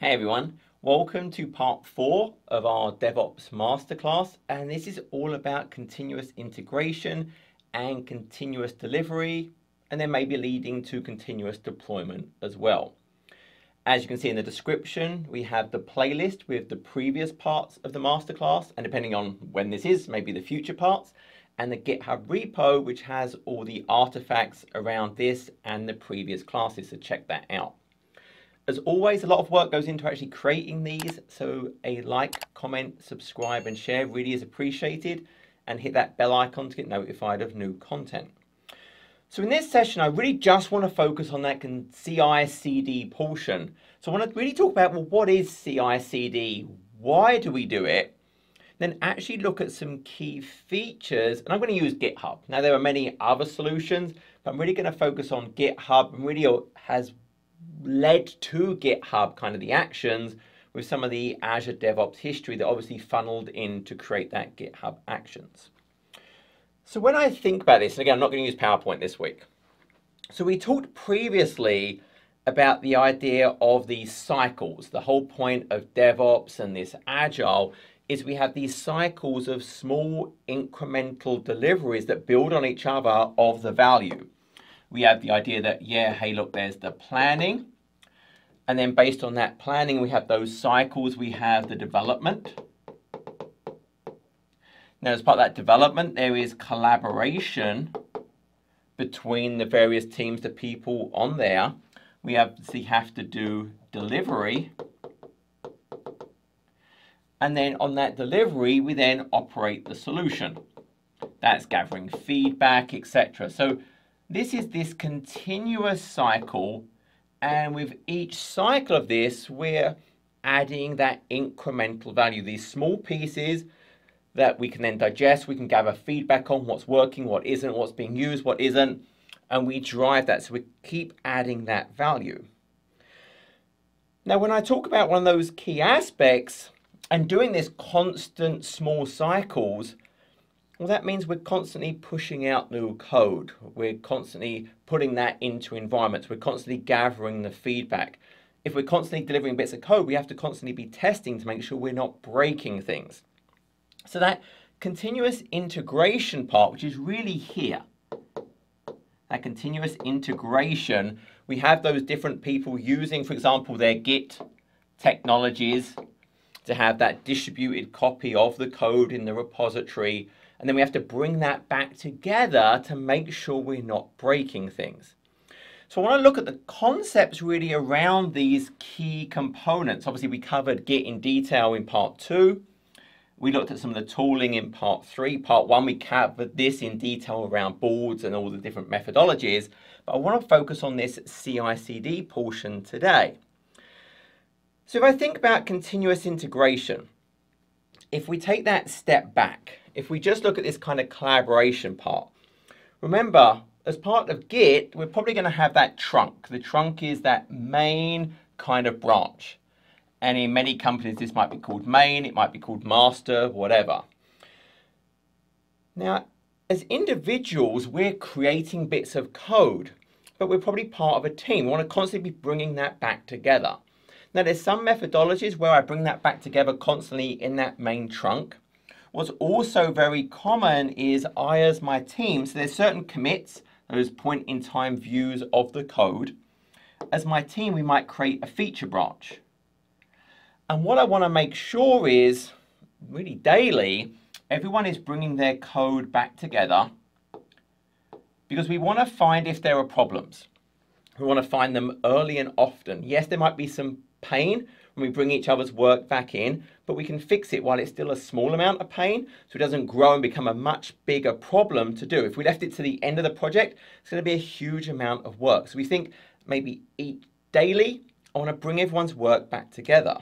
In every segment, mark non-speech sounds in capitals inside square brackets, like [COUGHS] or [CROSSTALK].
Hey everyone, welcome to part four of our DevOps Masterclass and this is all about continuous integration and continuous delivery and then maybe leading to continuous deployment as well. As you can see in the description, we have the playlist with the previous parts of the masterclass and depending on when this is, maybe the future parts and the GitHub repo which has all the artifacts around this and the previous classes, so check that out. As always, a lot of work goes into actually creating these, so a like, comment, subscribe and share really is appreciated and hit that bell icon to get notified of new content. So in this session, I really just want to focus on that CI/CD portion. So I want to really talk about, well, what is CI/CD? Why do we do it? Then actually look at some key features, and I'm going to use GitHub. Now there are many other solutions, but I'm really going to focus on GitHub and really has led to GitHub kind of the actions with some of the Azure DevOps history that obviously funneled in to create that GitHub actions. So when I think about this, and again, I'm not going to use PowerPoint this week. So we talked previously about the idea of these cycles. The whole point of DevOps and this Agile is we have these cycles of small incremental deliveries that build on each other of the value we have the idea that, yeah, hey, look, there's the planning. And then based on that planning, we have those cycles, we have the development. Now, as part of that development, there is collaboration between the various teams, the people on there. We obviously have to do delivery. And then on that delivery, we then operate the solution. That's gathering feedback, etc. So this is this continuous cycle, and with each cycle of this, we're adding that incremental value, these small pieces that we can then digest, we can gather feedback on what's working, what isn't, what's being used, what isn't, and we drive that. So we keep adding that value. Now, when I talk about one of those key aspects and doing this constant small cycles, well, that means we're constantly pushing out new code. We're constantly putting that into environments. We're constantly gathering the feedback. If we're constantly delivering bits of code, we have to constantly be testing to make sure we're not breaking things. So that continuous integration part, which is really here, that continuous integration, we have those different people using, for example, their Git technologies to have that distributed copy of the code in the repository and then we have to bring that back together to make sure we're not breaking things. So I want to look at the concepts really around these key components. Obviously, we covered Git in detail in part two. We looked at some of the tooling in part three. Part one, we covered this in detail around boards and all the different methodologies. But I want to focus on this CI/CD portion today. So if I think about continuous integration, if we take that step back if we just look at this kind of collaboration part, remember, as part of Git, we're probably going to have that trunk. The trunk is that main kind of branch. And in many companies, this might be called main, it might be called master, whatever. Now, as individuals, we're creating bits of code, but we're probably part of a team. We want to constantly be bringing that back together. Now, there's some methodologies where I bring that back together constantly in that main trunk. What's also very common is I as my team, so there's certain commits, those point in time views of the code. As my team, we might create a feature branch. And what I want to make sure is, really daily, everyone is bringing their code back together because we want to find if there are problems. We want to find them early and often. Yes, there might be some pain when we bring each other's work back in, but we can fix it while it's still a small amount of pain so it doesn't grow and become a much bigger problem to do. If we left it to the end of the project, it's going to be a huge amount of work. So we think maybe eat daily, I want to bring everyone's work back together.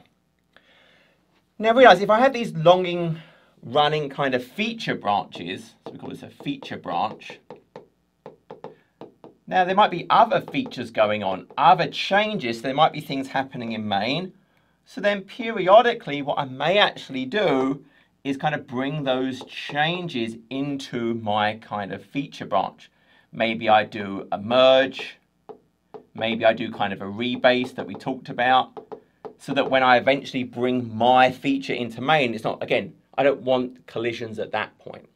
Now realize if I had these longing running kind of feature branches, so we call this a feature branch, now there might be other features going on, other changes, there might be things happening in main, so then periodically what I may actually do is kind of bring those changes into my kind of feature branch. Maybe I do a merge, maybe I do kind of a rebase that we talked about, so that when I eventually bring my feature into main, it's not, again, I don't want collisions at that point.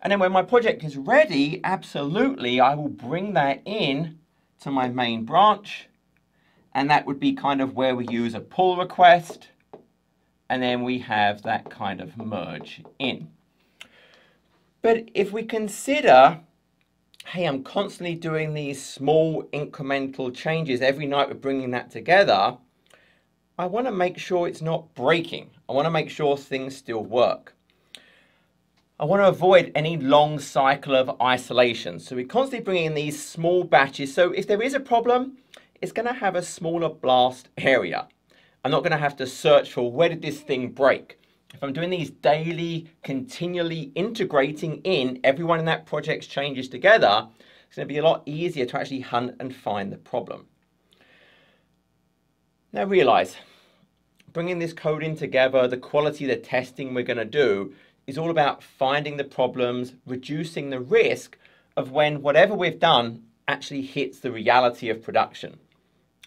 And then when my project is ready, absolutely, I will bring that in to my main branch. And that would be kind of where we use a pull request. And then we have that kind of merge in. But if we consider, hey, I'm constantly doing these small incremental changes every night, we're bringing that together. I want to make sure it's not breaking. I want to make sure things still work. I want to avoid any long cycle of isolation. So we're constantly bringing in these small batches. So if there is a problem, it's going to have a smaller blast area. I'm not going to have to search for where did this thing break. If I'm doing these daily, continually integrating in everyone in that project's changes together, it's going to be a lot easier to actually hunt and find the problem. Now realize, bringing this code in together, the quality of the testing we're going to do is all about finding the problems, reducing the risk of when whatever we've done actually hits the reality of production.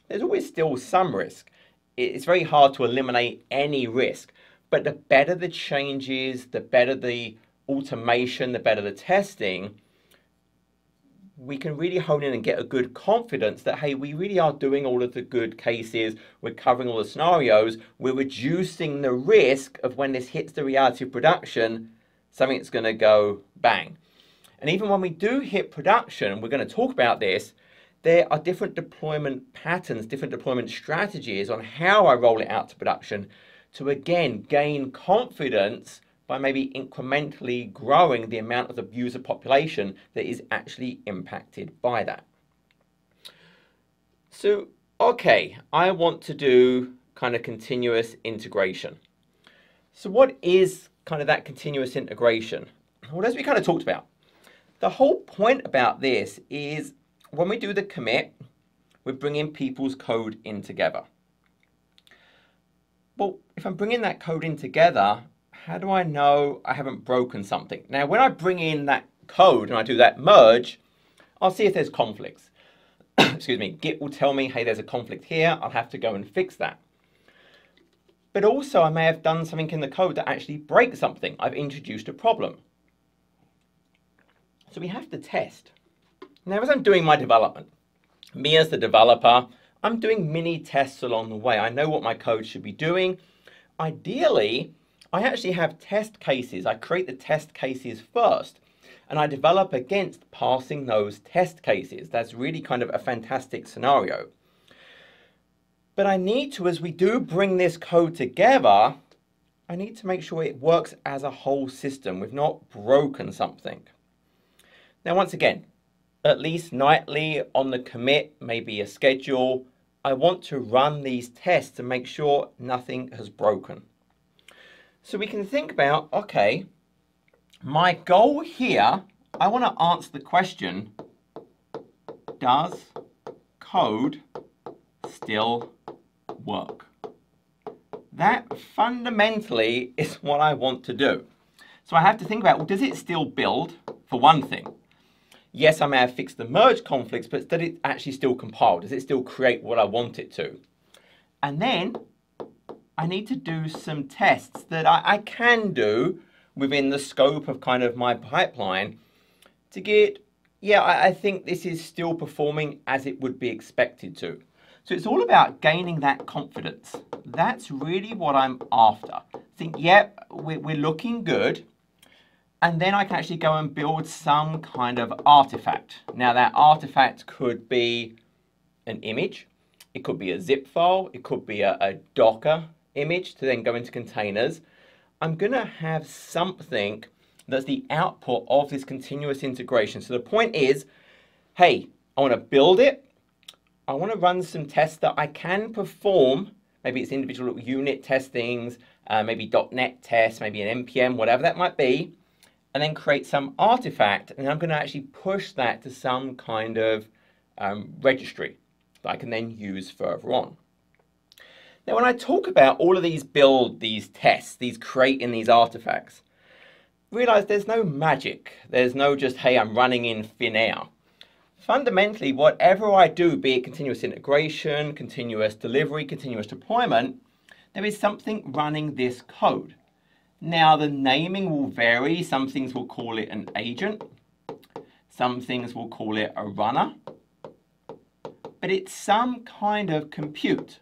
There's always still some risk. It's very hard to eliminate any risk, but the better the changes, the better the automation, the better the testing, we can really hone in and get a good confidence that, hey, we really are doing all of the good cases, we're covering all the scenarios, we're reducing the risk of when this hits the reality of production, something's going to go bang. And even when we do hit production, we're going to talk about this, there are different deployment patterns, different deployment strategies on how I roll it out to production to again gain confidence by maybe incrementally growing the amount of the user population that is actually impacted by that. So, okay, I want to do kind of continuous integration. So what is kind of that continuous integration? Well, as we kind of talked about, the whole point about this is when we do the commit, we're bringing people's code in together. Well, if I'm bringing that code in together, how do I know I haven't broken something? Now, when I bring in that code and I do that merge, I'll see if there's conflicts. [COUGHS] Excuse me, Git will tell me, hey, there's a conflict here. I'll have to go and fix that. But also I may have done something in the code that actually breaks something. I've introduced a problem. So we have to test. Now, as I'm doing my development, me as the developer, I'm doing mini tests along the way. I know what my code should be doing. Ideally, I actually have test cases. I create the test cases first and I develop against passing those test cases. That's really kind of a fantastic scenario. But I need to, as we do bring this code together, I need to make sure it works as a whole system. We've not broken something. Now, once again, at least nightly on the commit, maybe a schedule, I want to run these tests to make sure nothing has broken. So we can think about, okay, my goal here, I want to answer the question, does code still work? That fundamentally is what I want to do. So I have to think about, well, does it still build, for one thing? Yes, I may have fixed the merge conflicts, but does it actually still compile? Does it still create what I want it to? And then I need to do some tests that I, I can do within the scope of kind of my pipeline to get, yeah, I, I think this is still performing as it would be expected to. So it's all about gaining that confidence. That's really what I'm after. Think, yep, we're, we're looking good. And then I can actually go and build some kind of artifact. Now that artifact could be an image, it could be a zip file, it could be a, a Docker image to then go into containers, I'm going to have something that's the output of this continuous integration. So the point is, hey, I want to build it. I want to run some tests that I can perform. Maybe it's individual unit testings, uh, maybe .NET tests, maybe an NPM, whatever that might be, and then create some artifact. And I'm going to actually push that to some kind of um, registry that I can then use further on. Now, when I talk about all of these build, these tests, these creating these artifacts, realize there's no magic. There's no just, hey, I'm running in thin air. fundamentally, whatever I do, be it continuous integration, continuous delivery, continuous deployment, there is something running this code. Now, the naming will vary. Some things will call it an agent. Some things will call it a runner. But it's some kind of compute.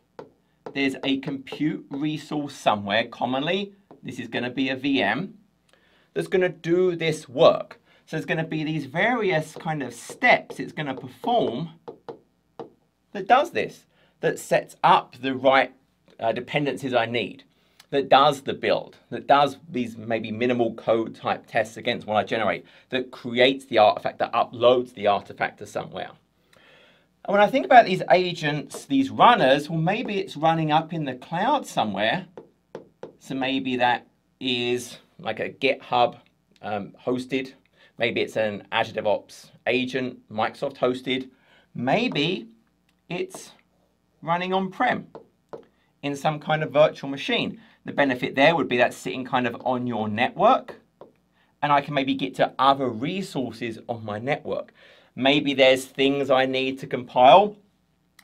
There's a compute resource somewhere, commonly, this is going to be a VM, that's going to do this work. So there's going to be these various kind of steps it's going to perform that does this, that sets up the right uh, dependencies I need, that does the build, that does these maybe minimal code type tests against what I generate, that creates the artifact, that uploads the artifact to somewhere. And when I think about these agents, these runners, well, maybe it's running up in the cloud somewhere. So maybe that is like a GitHub um, hosted. Maybe it's an Azure DevOps agent, Microsoft hosted. Maybe it's running on-prem in some kind of virtual machine. The benefit there would be that sitting kind of on your network and I can maybe get to other resources on my network. Maybe there's things I need to compile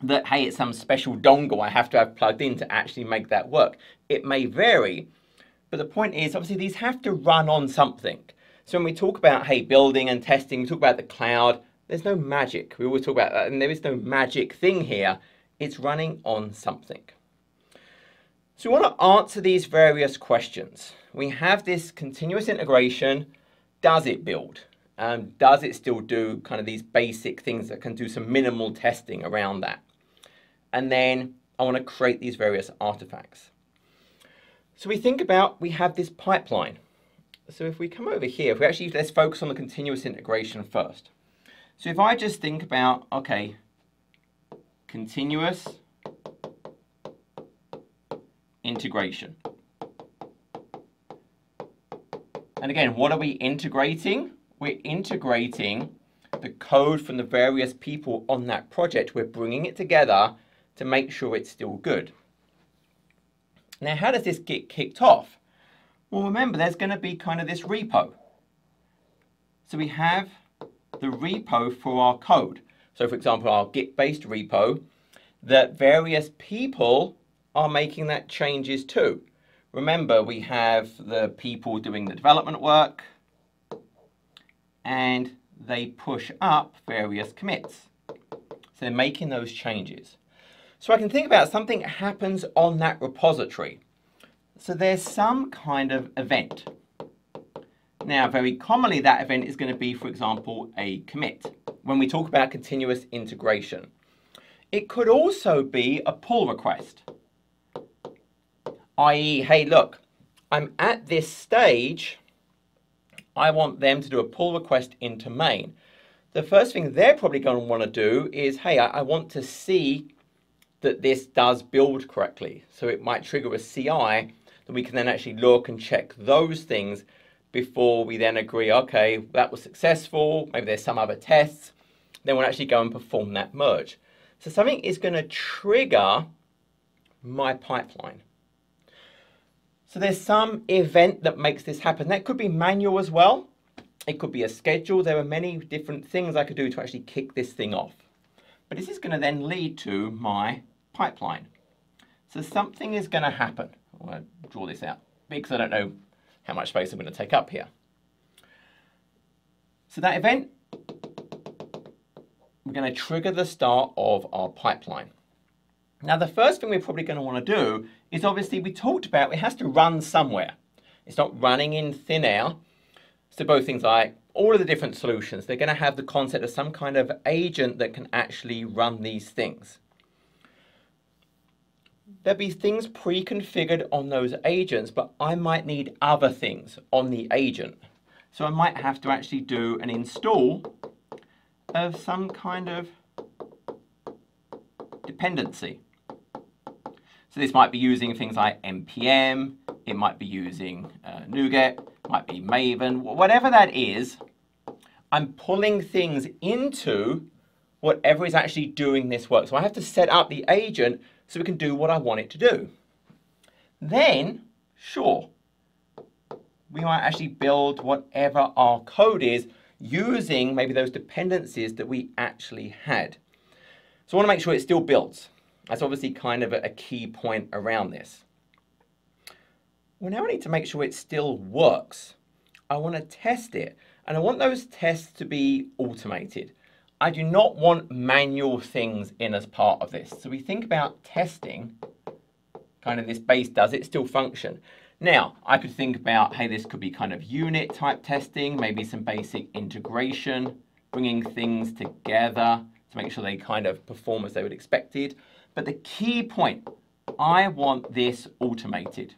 that, hey, it's some special dongle I have to have plugged in to actually make that work. It may vary, but the point is, obviously, these have to run on something. So when we talk about, hey, building and testing, we talk about the cloud, there's no magic. We always talk about that, and there is no magic thing here. It's running on something. So we want to answer these various questions. We have this continuous integration. Does it build? Um, does it still do kind of these basic things that can do some minimal testing around that? And then I want to create these various artifacts. So we think about, we have this pipeline. So if we come over here, if we actually, let's focus on the continuous integration first. So if I just think about, okay, continuous integration. And again, what are we integrating? We're integrating the code from the various people on that project. We're bringing it together to make sure it's still good. Now, how does this get kicked off? Well, remember, there's going to be kind of this repo. So we have the repo for our code. So for example, our Git-based repo that various people are making that changes to. Remember, we have the people doing the development work and they push up various commits. So they're making those changes. So I can think about something happens on that repository. So there's some kind of event. Now, very commonly that event is going to be, for example, a commit when we talk about continuous integration. It could also be a pull request i.e., hey, look, I'm at this stage, I want them to do a pull request into main. The first thing they're probably going to want to do is, hey, I, want to see that this does build correctly. So it might trigger a CI that we can then actually look and check those things before we then agree, okay, that was successful, maybe there's some other tests, then we'll actually go and perform that merge. So something is going to trigger my pipeline. So there's some event that makes this happen. That could be manual as well. It could be a schedule. There are many different things I could do to actually kick this thing off. But this is going to then lead to my pipeline. So something is going to happen. I'm going to draw this out because I don't know how much space I'm going to take up here. So that event, we're going to trigger the start of our pipeline. Now the first thing we're probably going to want to do is obviously we talked about it has to run somewhere. It's not running in thin air. So both things like all of the different solutions, they're going to have the concept of some kind of agent that can actually run these things. There'll be things pre-configured on those agents, but I might need other things on the agent. So I might have to actually do an install of some kind of dependency. So this might be using things like NPM, it might be using uh, NuGet, might be Maven, whatever that is, I'm pulling things into whatever is actually doing this work. So I have to set up the agent so it can do what I want it to do. Then, sure, we might actually build whatever our code is using maybe those dependencies that we actually had. So I want to make sure it still builds. That's obviously kind of a key point around this. Well, now I need to make sure it still works. I want to test it, and I want those tests to be automated. I do not want manual things in as part of this. So we think about testing, kind of this base, does it still function? Now, I could think about, hey, this could be kind of unit type testing, maybe some basic integration, bringing things together to make sure they kind of perform as they would expected. But the key point, I want this automated.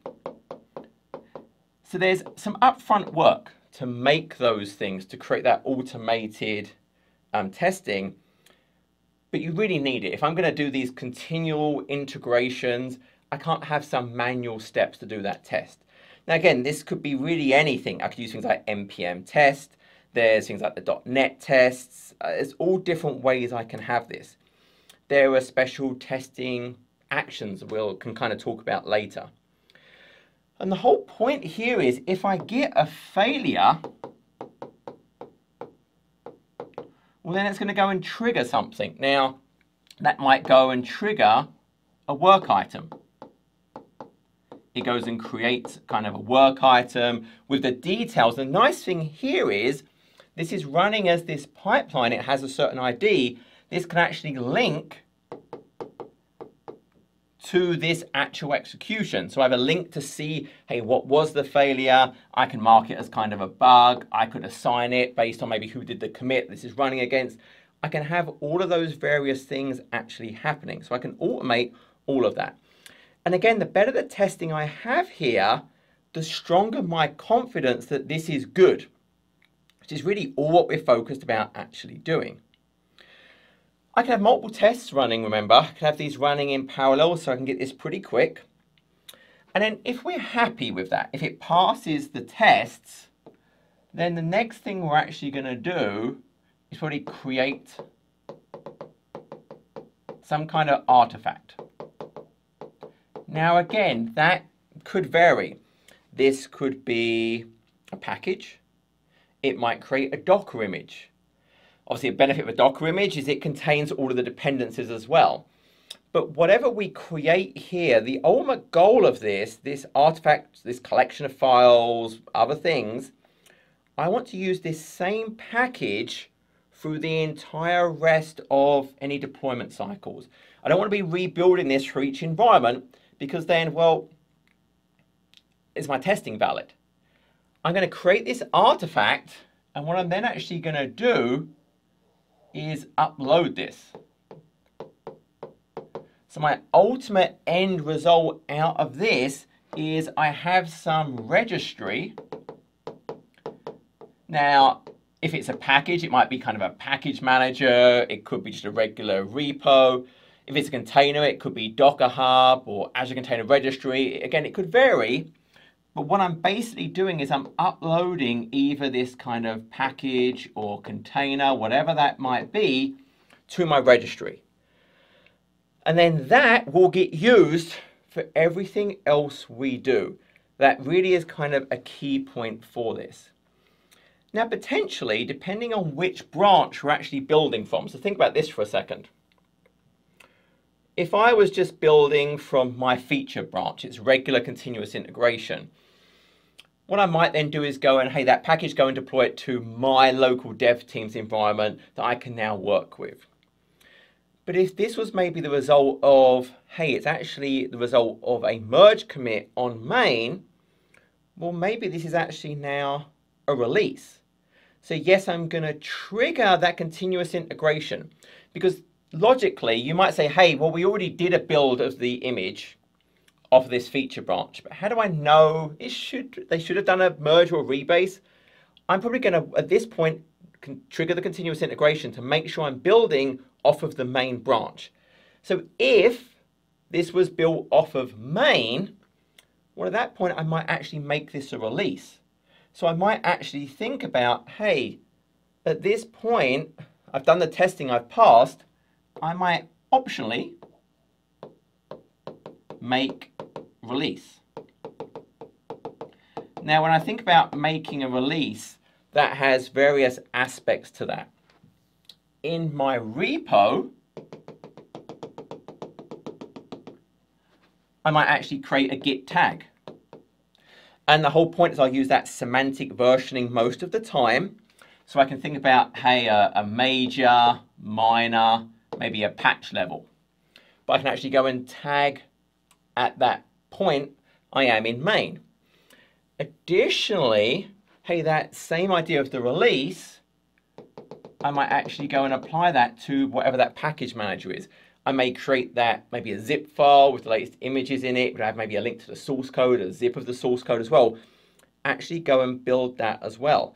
So there's some upfront work to make those things, to create that automated um, testing, but you really need it. If I'm going to do these continual integrations, I can't have some manual steps to do that test. Now again, this could be really anything. I could use things like npm test. There's things like the .NET tests. Uh, there's all different ways I can have this. There are special testing actions we'll can kind of talk about later. And the whole point here is if I get a failure, well then it's going to go and trigger something. Now, that might go and trigger a work item it goes and creates kind of a work item with the details. The nice thing here is this is running as this pipeline. It has a certain ID. This can actually link to this actual execution. So I have a link to see, hey, what was the failure? I can mark it as kind of a bug. I could assign it based on maybe who did the commit this is running against. I can have all of those various things actually happening. So I can automate all of that. And again, the better the testing I have here, the stronger my confidence that this is good, which is really all what we're focused about actually doing. I can have multiple tests running, remember. I can have these running in parallel so I can get this pretty quick. And then if we're happy with that, if it passes the tests, then the next thing we're actually going to do is probably create some kind of artifact. Now again, that could vary. This could be a package. It might create a Docker image. Obviously, a benefit of a Docker image is it contains all of the dependencies as well. But whatever we create here, the ultimate goal of this, this artifact, this collection of files, other things, I want to use this same package through the entire rest of any deployment cycles. I don't want to be rebuilding this for each environment because then, well, is my testing valid? I'm going to create this artifact, and what I'm then actually going to do is upload this. So my ultimate end result out of this is I have some registry. Now, if it's a package, it might be kind of a package manager. It could be just a regular repo. If it's a container, it could be Docker Hub or Azure Container Registry. Again, it could vary. But what I'm basically doing is I'm uploading either this kind of package or container, whatever that might be, to my registry. And then that will get used for everything else we do. That really is kind of a key point for this. Now, potentially, depending on which branch we're actually building from, so think about this for a second if I was just building from my feature branch, it's regular continuous integration, what I might then do is go and, hey, that package, go and deploy it to my local dev team's environment that I can now work with. But if this was maybe the result of, hey, it's actually the result of a merge commit on main, well, maybe this is actually now a release. So yes, I'm going to trigger that continuous integration because logically, you might say, hey, well, we already did a build of the image of this feature branch, but how do I know it should, they should have done a merge or a rebase? I'm probably going to, at this point, trigger the continuous integration to make sure I'm building off of the main branch. So if this was built off of main, well, at that point, I might actually make this a release. So I might actually think about, hey, at this point, I've done the testing, I've passed, I might optionally make release. Now, when I think about making a release, that has various aspects to that. In my repo, I might actually create a git tag. And the whole point is I use that semantic versioning most of the time. So I can think about, hey, a, a major, minor, maybe a patch level. But I can actually go and tag at that point I am in main. Additionally, hey, that same idea of the release, I might actually go and apply that to whatever that package manager is. I may create that, maybe a zip file with the latest images in it, would have maybe a link to the source code, a zip of the source code as well. Actually go and build that as well.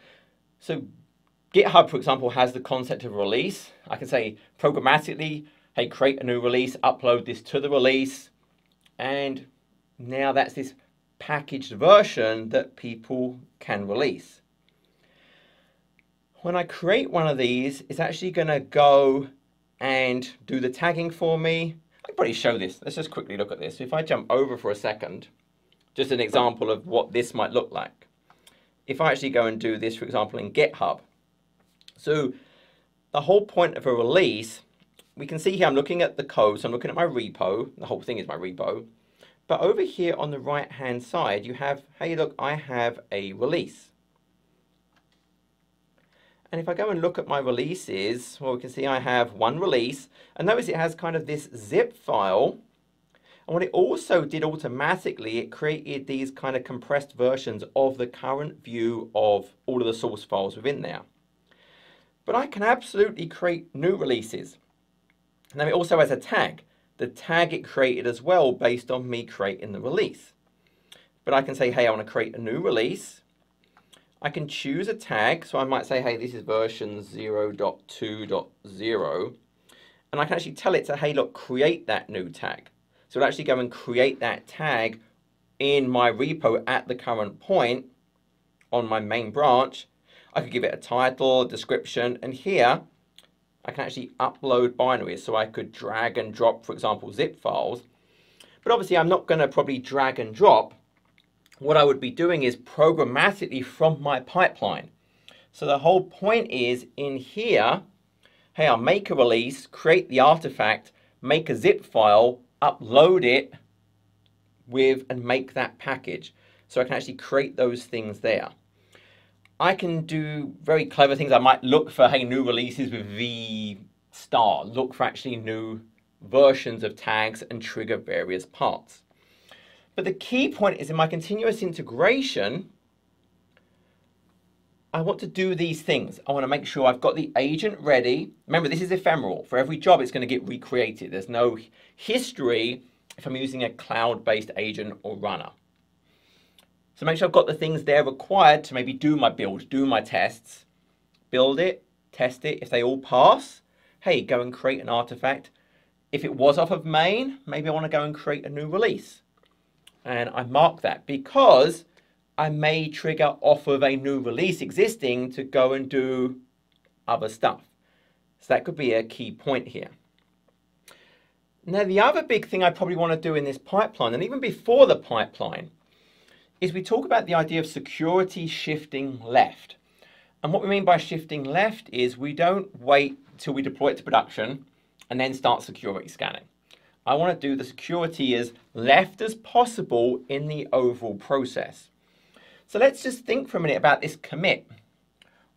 So GitHub, for example, has the concept of release. I can say programmatically, hey, create a new release, upload this to the release, and now that's this packaged version that people can release. When I create one of these, it's actually going to go and do the tagging for me. I can probably show this. Let's just quickly look at this. If I jump over for a second, just an example of what this might look like. If I actually go and do this, for example, in GitHub. So the whole point of a release, we can see here I'm looking at the code. So I'm looking at my repo. The whole thing is my repo. But over here on the right hand side, you have, hey look, I have a release. And if I go and look at my releases, well, we can see I have one release. And notice it has kind of this zip file. And what it also did automatically, it created these kind of compressed versions of the current view of all of the source files within there. But I can absolutely create new releases. Now it also has a tag the tag it created as well based on me creating the release. But I can say, hey, I want to create a new release. I can choose a tag. So I might say, hey, this is version 0.2.0. And I can actually tell it to, hey, look, create that new tag. So it'll actually go and create that tag in my repo at the current point on my main branch. I could give it a title, a description, and here I can actually upload binaries. So I could drag and drop, for example, zip files. But obviously I'm not going to probably drag and drop. What I would be doing is programmatically from my pipeline. So the whole point is in here, hey, I'll make a release, create the artifact, make a zip file, upload it with and make that package. So I can actually create those things there. I can do very clever things. I might look for, hey, new releases with V star, look for actually new versions of tags and trigger various parts. But the key point is in my continuous integration, I want to do these things. I want to make sure I've got the agent ready. Remember, this is ephemeral. For every job, it's going to get recreated. There's no history if I'm using a cloud-based agent or runner. So make sure I've got the things there required to maybe do my build, do my tests, build it, test it. If they all pass, hey, go and create an artifact. If it was off of main, maybe I want to go and create a new release. And I mark that because I may trigger off of a new release existing to go and do other stuff. So that could be a key point here. Now, the other big thing I probably want to do in this pipeline, and even before the pipeline, is we talk about the idea of security shifting left. And what we mean by shifting left is we don't wait till we deploy it to production and then start security scanning. I want to do the security as left as possible in the overall process. So let's just think for a minute about this commit.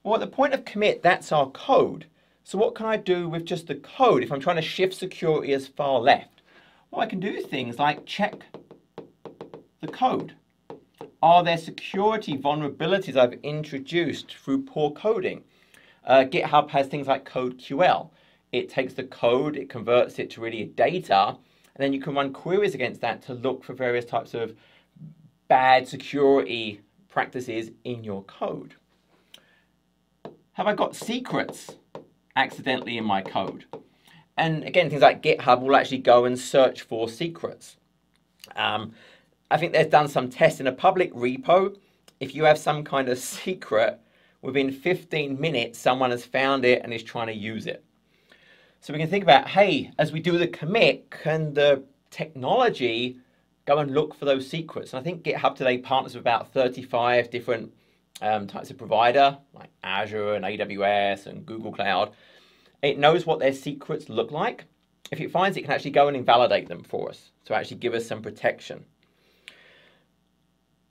Well, at the point of commit, that's our code. So what can I do with just the code if I'm trying to shift security as far left? Well, I can do things like check the code. Are there security vulnerabilities I've introduced through poor coding? Uh, GitHub has things like CodeQL. It takes the code, it converts it to really data, and then you can run queries against that to look for various types of bad security practices in your code. Have I got secrets accidentally in my code? And again, things like GitHub will actually go and search for secrets. Um, I think they've done some tests in a public repo. If you have some kind of [LAUGHS] secret, within 15 minutes, someone has found it and is trying to use it. So we can think about, hey, as we do the commit, can the technology go and look for those secrets? And I think GitHub today partners with about 35 different um, types of provider, like Azure and AWS and Google Cloud, it knows what their secrets look like. If it finds it can actually go and invalidate them for us to actually give us some protection.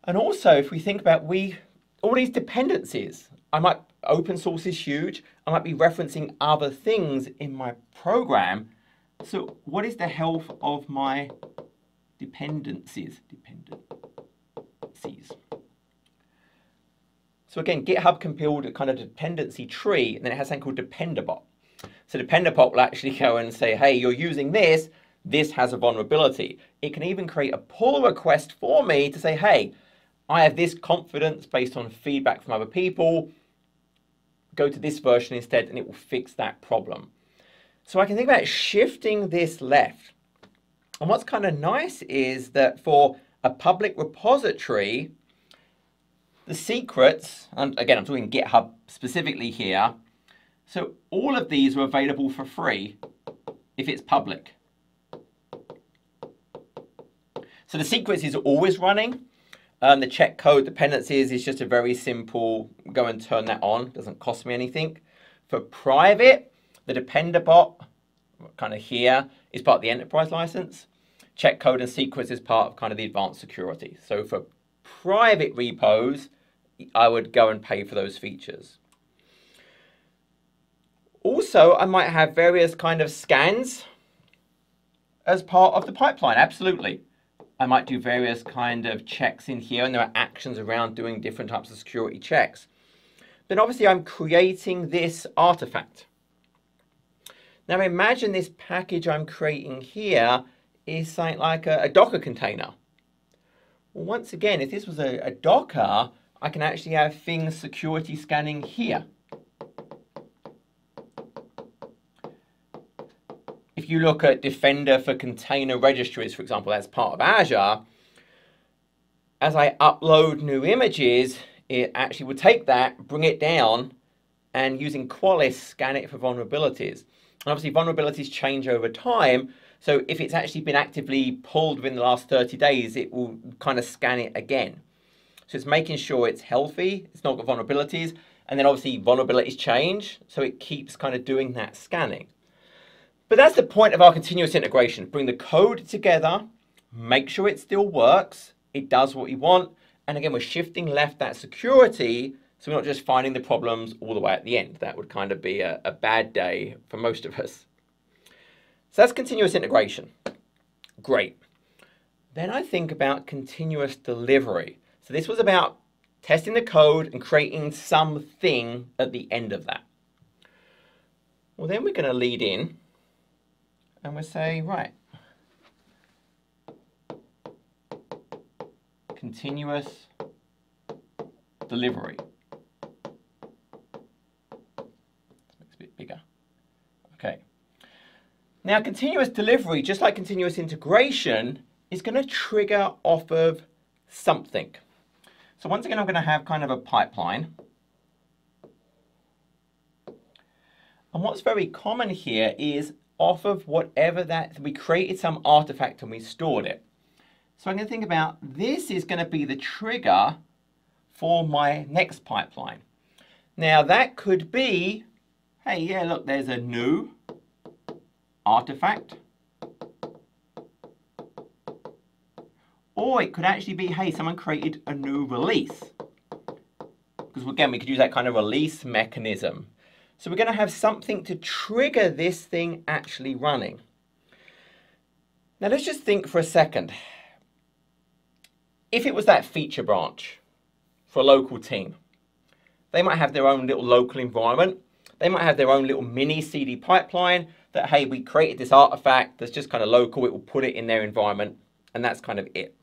And also, if we think about we all these dependencies, I might open source is huge. I might be referencing other things in my program. So what is the health of my dependencies? Dependencies. So again, GitHub can build a kind of dependency tree, and then it has something called Dependabot. So Dependabot will actually go and say, hey, you're using this, this has a vulnerability. It can even create a pull request for me to say, hey, I have this confidence based on feedback from other people. Go to this version instead, and it will fix that problem. So I can think about shifting this left. And what's kind of nice is that for a public repository, the secrets, and again, I'm talking GitHub specifically here. So all of these are available for free if it's public. So the secrets is always running. Um, the check code dependencies is just a very simple go and turn that on. Doesn't cost me anything. For private, the Dependabot, kind of here, is part of the enterprise license. Check code and secrets is part of kind of the advanced security. So for private repos, I would go and pay for those features. Also, I might have various kind of scans as part of the pipeline, absolutely. I might do various kind of checks in here, and there are actions around doing different types of security checks. Then obviously I'm creating this artifact. Now imagine this package I'm creating here is something like a, a Docker container. Well, once again, if this was a, a Docker, I can actually have things security scanning here. You look at Defender for container registries, for example, that's part of Azure, as I upload new images, it actually will take that, bring it down, and using Qualys, scan it for vulnerabilities. And obviously vulnerabilities change over time, so if it's actually been actively pulled within the last 30 days, it will kind of scan it again. So it's making sure it's healthy, it's not got vulnerabilities, and then obviously vulnerabilities change, so it keeps kind of doing that scanning. But that's the point of our continuous integration. Bring the code together, make sure it still works, it does what you want, and again, we're shifting left that security so we're not just finding the problems all the way at the end. That would kind of be a, a bad day for most of us. So that's continuous integration. Great. Then I think about continuous delivery. So this was about testing the code and creating something at the end of that. Well, then we're going to lead in and we'll say, right, continuous delivery. A bit bigger. Okay. Now, continuous delivery, just like continuous integration, is going to trigger off of something. So once again, I'm going to have kind of a pipeline. And what's very common here is off of whatever that, we created some artifact and we stored it. So I'm going to think about this is going to be the trigger for my next pipeline. Now that could be, hey, yeah, look, there's a new artifact. Or it could actually be, hey, someone created a new release. Because again, we could use that kind of release mechanism. So we're going to have something to trigger this thing actually running. Now let's just think for a second. If it was that feature branch for a local team, they might have their own little local environment. They might have their own little mini CD pipeline that, hey, we created this artifact that's just kind of local. It will put it in their environment, and that's kind of it.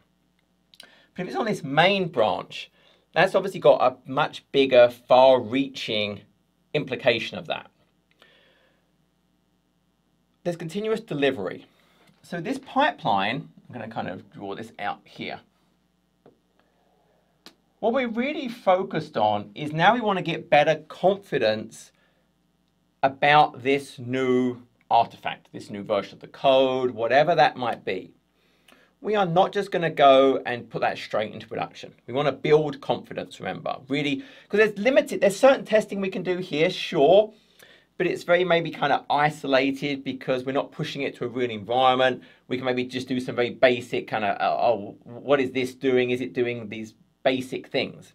But if it's on this main branch, that's obviously got a much bigger, far-reaching implication of that. There's continuous delivery. So this pipeline, I'm going to kind of draw this out here. What we're really focused on is now we want to get better confidence about this new artifact, this new version of the code, whatever that might be. We are not just going to go and put that straight into production. We want to build confidence, remember, really, because there's limited, there's certain testing we can do here, sure, but it's very maybe kind of isolated because we're not pushing it to a real environment. We can maybe just do some very basic kind of, oh, oh, what is this doing? Is it doing these basic things?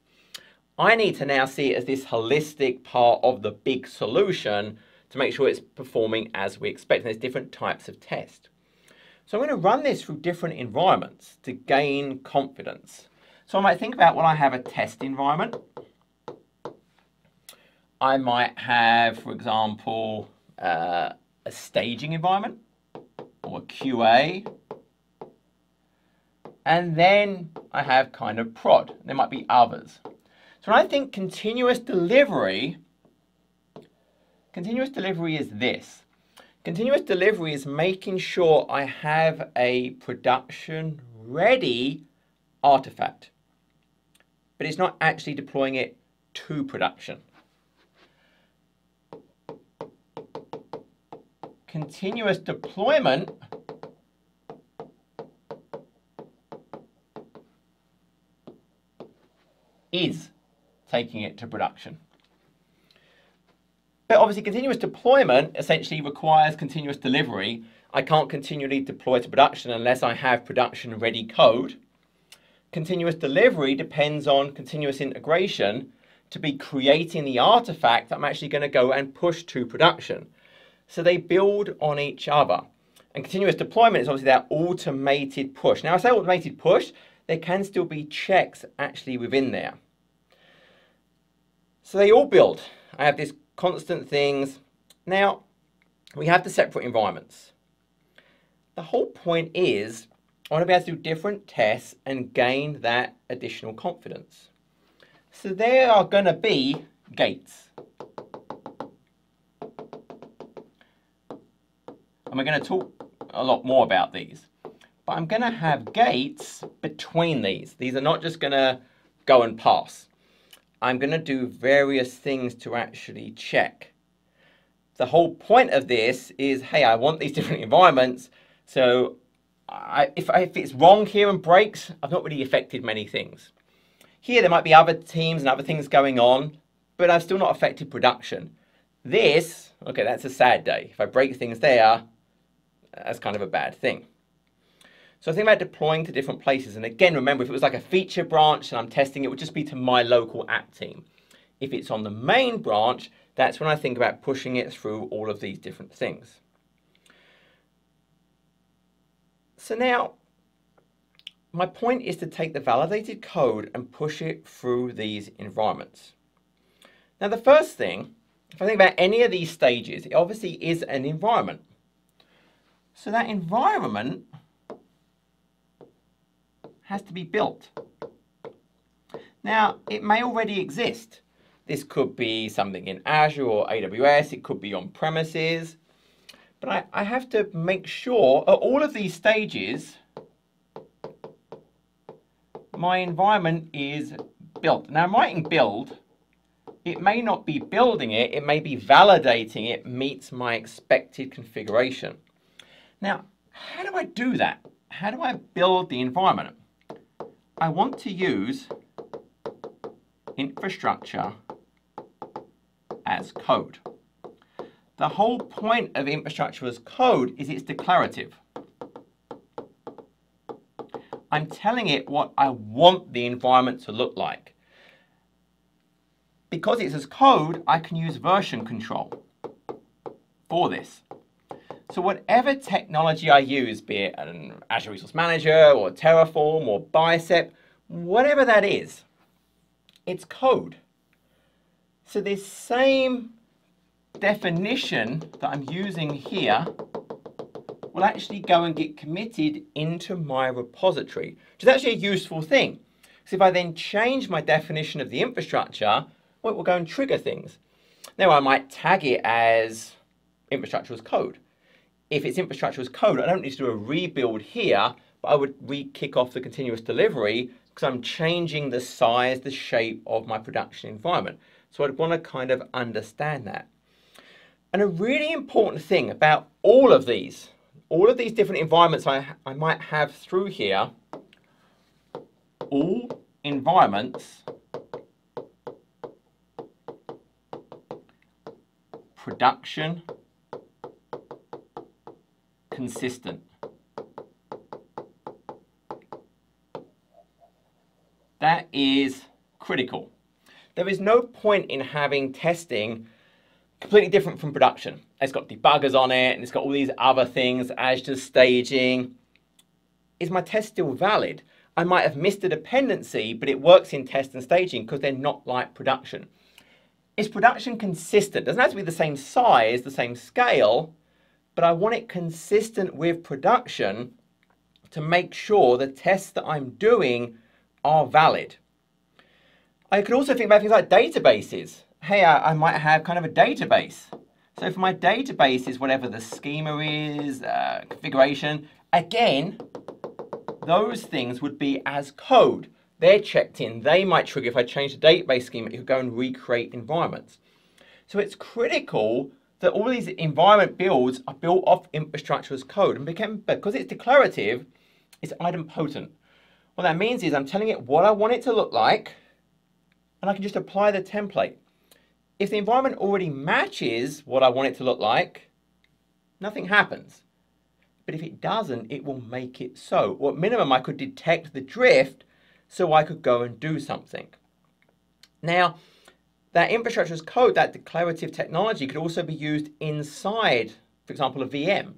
I need to now see it as this holistic part of the big solution to make sure it's performing as we expect. And there's different types of test. So I'm going to run this through different environments to gain confidence. So I might think about when I have a test environment. I might have, for example, uh, a staging environment or a QA. And then I have kind of prod. There might be others. So when I think continuous delivery, continuous delivery is this. Continuous delivery is making sure I have a production ready artifact, but it's not actually deploying it to production. Continuous deployment is taking it to production. But obviously continuous deployment essentially requires continuous delivery. I can't continually deploy to production unless I have production ready code. Continuous delivery depends on continuous integration to be creating the artifact that I'm actually going to go and push to production. So they build on each other. And continuous deployment is obviously that automated push. Now I say automated push, there can still be checks actually within there. So they all build. I have this constant things. Now, we have the separate environments. The whole point is I want to be able to do different tests and gain that additional confidence. So there are going to be gates. And we're going to talk a lot more about these. But I'm going to have gates between these. These are not just going to go and pass. I'm going to do various things to actually check. The whole point of this is, hey, I want these [LAUGHS] different environments. So I, if, if it's wrong here and breaks, I've not really affected many things. Here, there might be other teams and other things going on, but I've still not affected production. This, okay, that's a sad day. If I break things there, that's kind of a bad thing. So I think about deploying to different places. And again, remember, if it was like a feature branch and I'm testing, it would just be to my local app team. If it's on the main branch, that's when I think about pushing it through all of these different things. So now, my point is to take the validated code and push it through these environments. Now the first thing, if I think about any of these stages, it obviously is an environment. So that environment has to be built. Now, it may already exist. This could be something in Azure or AWS, it could be on premises, but I, I have to make sure at all of these stages, my environment is built. Now, I'm writing build, it may not be building it, it may be validating it meets my expected configuration. Now, how do I do that? How do I build the environment? I want to use infrastructure as code. The whole point of infrastructure as code is it's declarative. I'm telling it what I want the environment to look like. Because it's as code, I can use version control for this. So whatever technology I use, be it an Azure Resource Manager or Terraform or Bicep, whatever that is, it's code. So this same definition that I'm using here will actually go and get committed into my repository, which is actually a useful thing. So if I then change my definition of the infrastructure, well, it will go and trigger things. Now I might tag it as infrastructure as code if it's infrastructure as code, I don't need to do a rebuild here, but I would re-kick off the continuous delivery because I'm changing the size, the shape of my production environment. So I'd want to kind of understand that. And a really important thing about all of these, all of these different environments I, I might have through here, all environments production consistent. That is critical. There is no point in having testing completely different from production. It's got debuggers on it and it's got all these other things as just staging. Is my test still valid? I might have missed a dependency, but it works in test and staging because they're not like production. Is production consistent? Doesn't have to be the same size, the same scale, but I want it consistent with production to make sure the tests that I'm doing are valid. I could also think about things like databases. Hey, I, I might have kind of a database. So for my database is whatever the schema is, uh, configuration, again, those things would be as code. They're checked in. They might trigger if I change the database schema, it could go and recreate environments. So it's critical that all these environment builds are built off infrastructure as code and became, because it's declarative, it's idempotent. What that means is I'm telling it what I want it to look like and I can just apply the template. If the environment already matches what I want it to look like, nothing happens. But if it doesn't, it will make it so. Or at minimum, I could detect the drift so I could go and do something. Now, that infrastructure as code, that declarative technology could also be used inside, for example, a VM.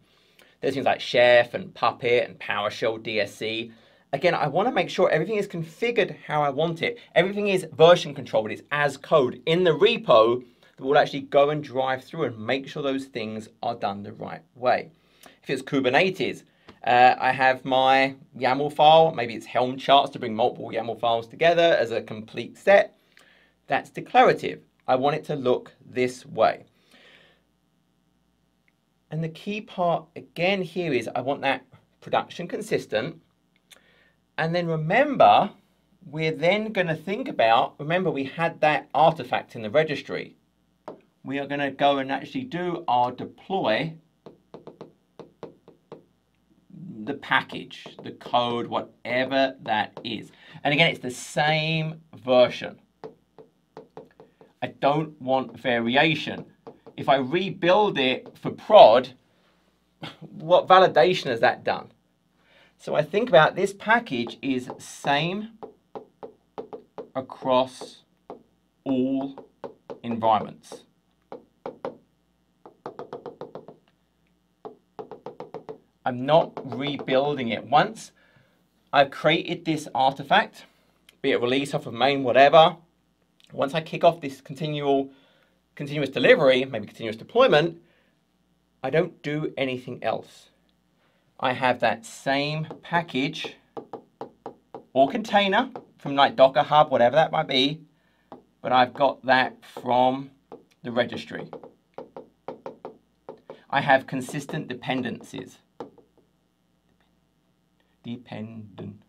There's things like Chef and Puppet and PowerShell DSC. Again, I want to make sure everything is configured how I want it. Everything is version controlled, it's as code in the repo that will actually go and drive through and make sure those things are done the right way. If it's Kubernetes, uh, I have my YAML file, maybe it's Helm charts to bring multiple YAML files together as a complete set. That's declarative. I want it to look this way. And the key part again here is I want that production consistent. And then remember, we're then going to think about, remember we had that artifact in the registry. We are going to go and actually do our deploy the package, the code, whatever that is. And again, it's the same version. I don't want variation. If I rebuild it for prod, what validation has that done? So I think about this package is same across all environments. I'm not rebuilding it. Once I've created this artifact, be it release off of main, whatever, once I kick off this continual, continuous delivery, maybe continuous deployment, I don't do anything else. I have that same package or container from like Docker Hub, whatever that might be, but I've got that from the registry. I have consistent dependencies. Dependent.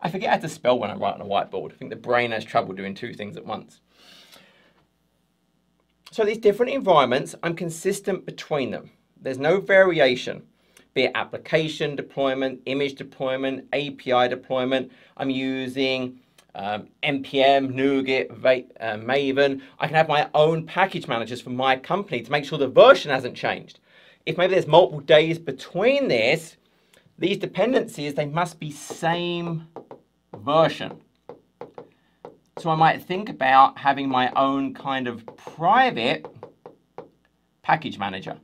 I forget how to spell when I write on a whiteboard. I think the brain has trouble doing two things at once. So these different environments, I'm consistent between them. There's no variation, be it application deployment, image deployment, API deployment. I'm using um, NPM, NuGet, uh, Maven. I can have my own package managers for my company to make sure the version hasn't changed. If maybe there's multiple days between this, these dependencies, they must be same version. So I might think about having my own kind of private package manager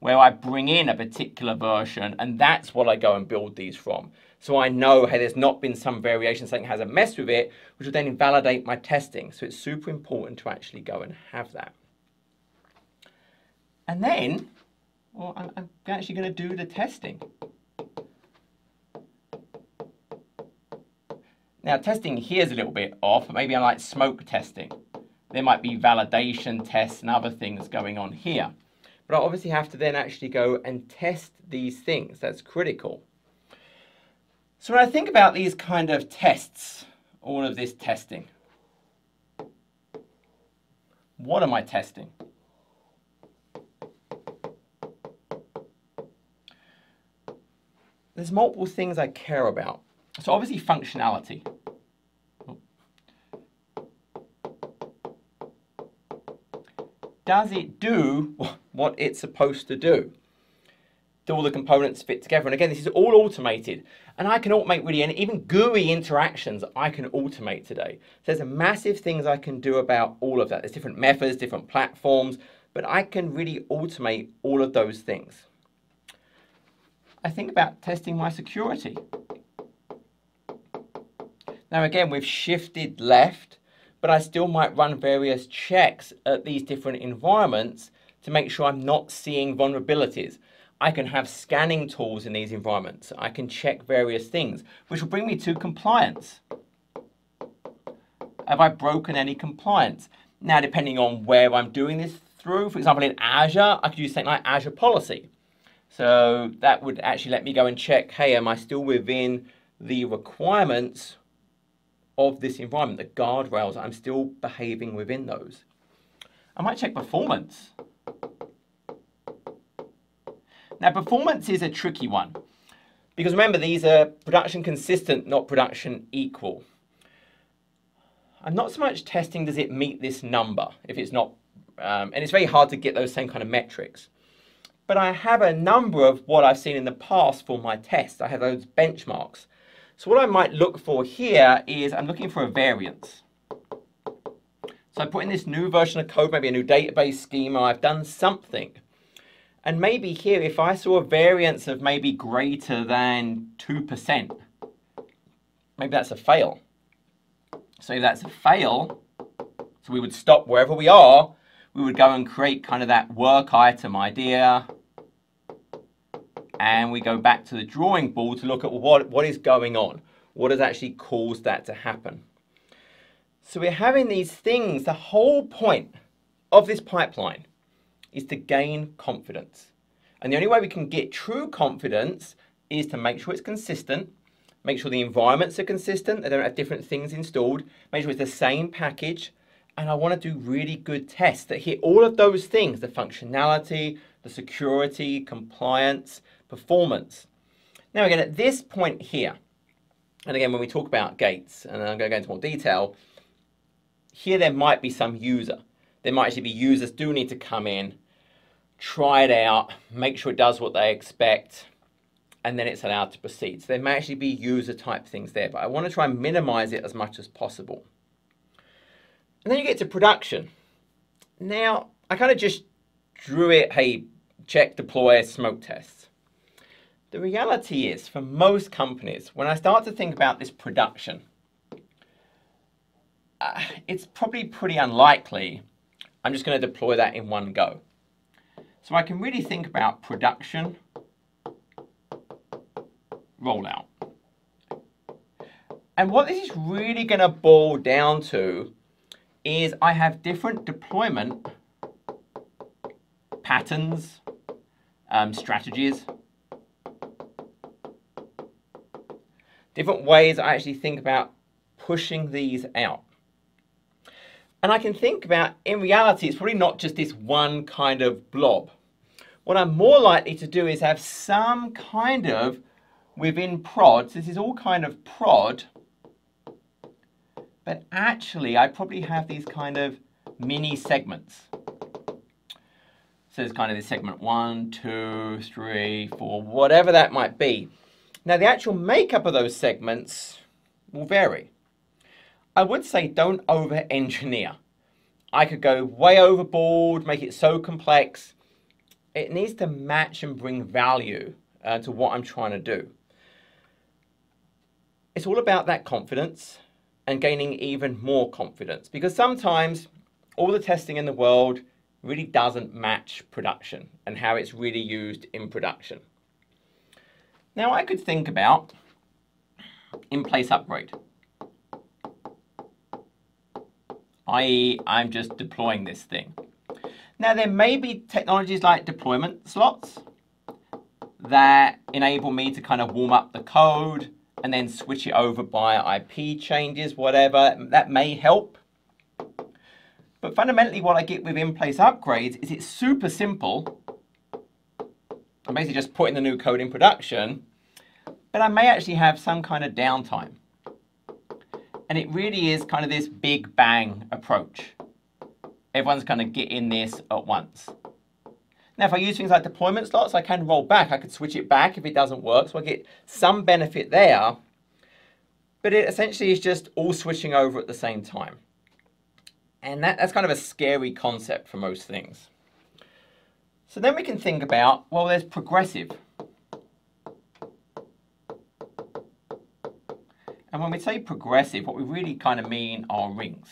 where I bring in a particular version and that's what I go and build these from. So I know, hey, there's not been some variation, something has a mess with it, which will then invalidate my testing. So it's super important to actually go and have that. And then, well, I'm actually going to do the testing. Now testing here is a little bit off, maybe I like smoke testing. There might be validation tests and other things going on here. But I obviously have to then actually go and test these things. That's critical. So when I think about these kind of tests, all of this testing, what am I testing? There's multiple things I care about. So obviously functionality. Does it do [LAUGHS] what it's supposed to do? Do all the components fit together? And again, this is all automated. And I can automate really, and even GUI interactions I can automate today. So there's a massive things I can do about all of that. There's different methods, different platforms, but I can really automate all of those things. I think about testing my security. Now again, we've shifted left, but I still might run various checks at these different environments to make sure I'm not seeing vulnerabilities. I can have scanning tools in these environments. I can check various things, which will bring me to compliance. Have I broken any compliance? Now, depending on where I'm doing this through, for example, in Azure, I could use something like Azure Policy. So that would actually let me go and check, hey, am I still within the requirements of this environment, the guardrails, I'm still behaving within those. I might check performance. Now, performance is a tricky one because remember, these are production consistent, not production equal. I'm not so much testing does it meet this number if it's not, um, and it's very hard to get those same kind of metrics. But I have a number of what I've seen in the past for my tests. I have those benchmarks. So what I might look for here is I'm looking for a variance. So I put in this new version of code, maybe a new database schema, I've done something. And maybe here, if I saw a variance of maybe greater than 2%, maybe that's a fail. So if that's a fail, so we would stop wherever we are, we would go and create kind of that work item idea, and we go back to the drawing board to look at what, what is going on. What has actually caused that to happen? So we're having these things, the whole point of this pipeline is to gain confidence. And the only way we can get true confidence is to make sure it's consistent, make sure the environments are consistent, they don't have different things installed, make sure it's the same package, and I want to do really good tests that hit all of those things, the functionality, the security, compliance, performance. Now again, at this point here, and again, when we talk about gates, and I'm going to go into more detail, here there might be some user. There might actually be users do need to come in, try it out, make sure it does what they expect, and then it's allowed to proceed. So there may actually be user type things there, but I want to try and minimize it as much as possible. And then you get to production. Now, I kind of just drew it, hey, check, deploy, smoke tests. The reality is, for most companies, when I start to think about this production, uh, it's probably pretty unlikely I'm just going to deploy that in one go. So I can really think about production, rollout. And what this is really going to boil down to is I have different deployment patterns, um, strategies, different ways I actually think about pushing these out. And I can think about, in reality, it's probably not just this one kind of blob. What I'm more likely to do is have some kind of, within prod, so this is all kind of prod, but actually I probably have these kind of mini segments. So it's kind of this segment one, two, three, four, whatever that might be. Now, the actual makeup of those segments will vary. I would say don't over engineer. I could go way overboard, make it so complex. It needs to match and bring value uh, to what I'm trying to do. It's all about that confidence and gaining even more confidence because sometimes all the testing in the world really doesn't match production and how it's really used in production. Now I could think about in-place upgrade. i.e. I'm just deploying this thing. Now there may be technologies like deployment slots that enable me to kind of warm up the code and then switch it over by IP changes, whatever. That may help. But fundamentally what I get with in-place upgrades is it's super simple I'm basically just putting the new code in production, but I may actually have some kind of downtime. And it really is kind of this big bang approach. Everyone's going to get in this at once. Now, if I use things like deployment slots, I can roll back. I could switch it back if it doesn't work, so I get some benefit there. But it essentially is just all switching over at the same time. And that, that's kind of a scary concept for most things. So then we can think about, well, there's progressive. And when we say progressive, what we really kind of mean are rings.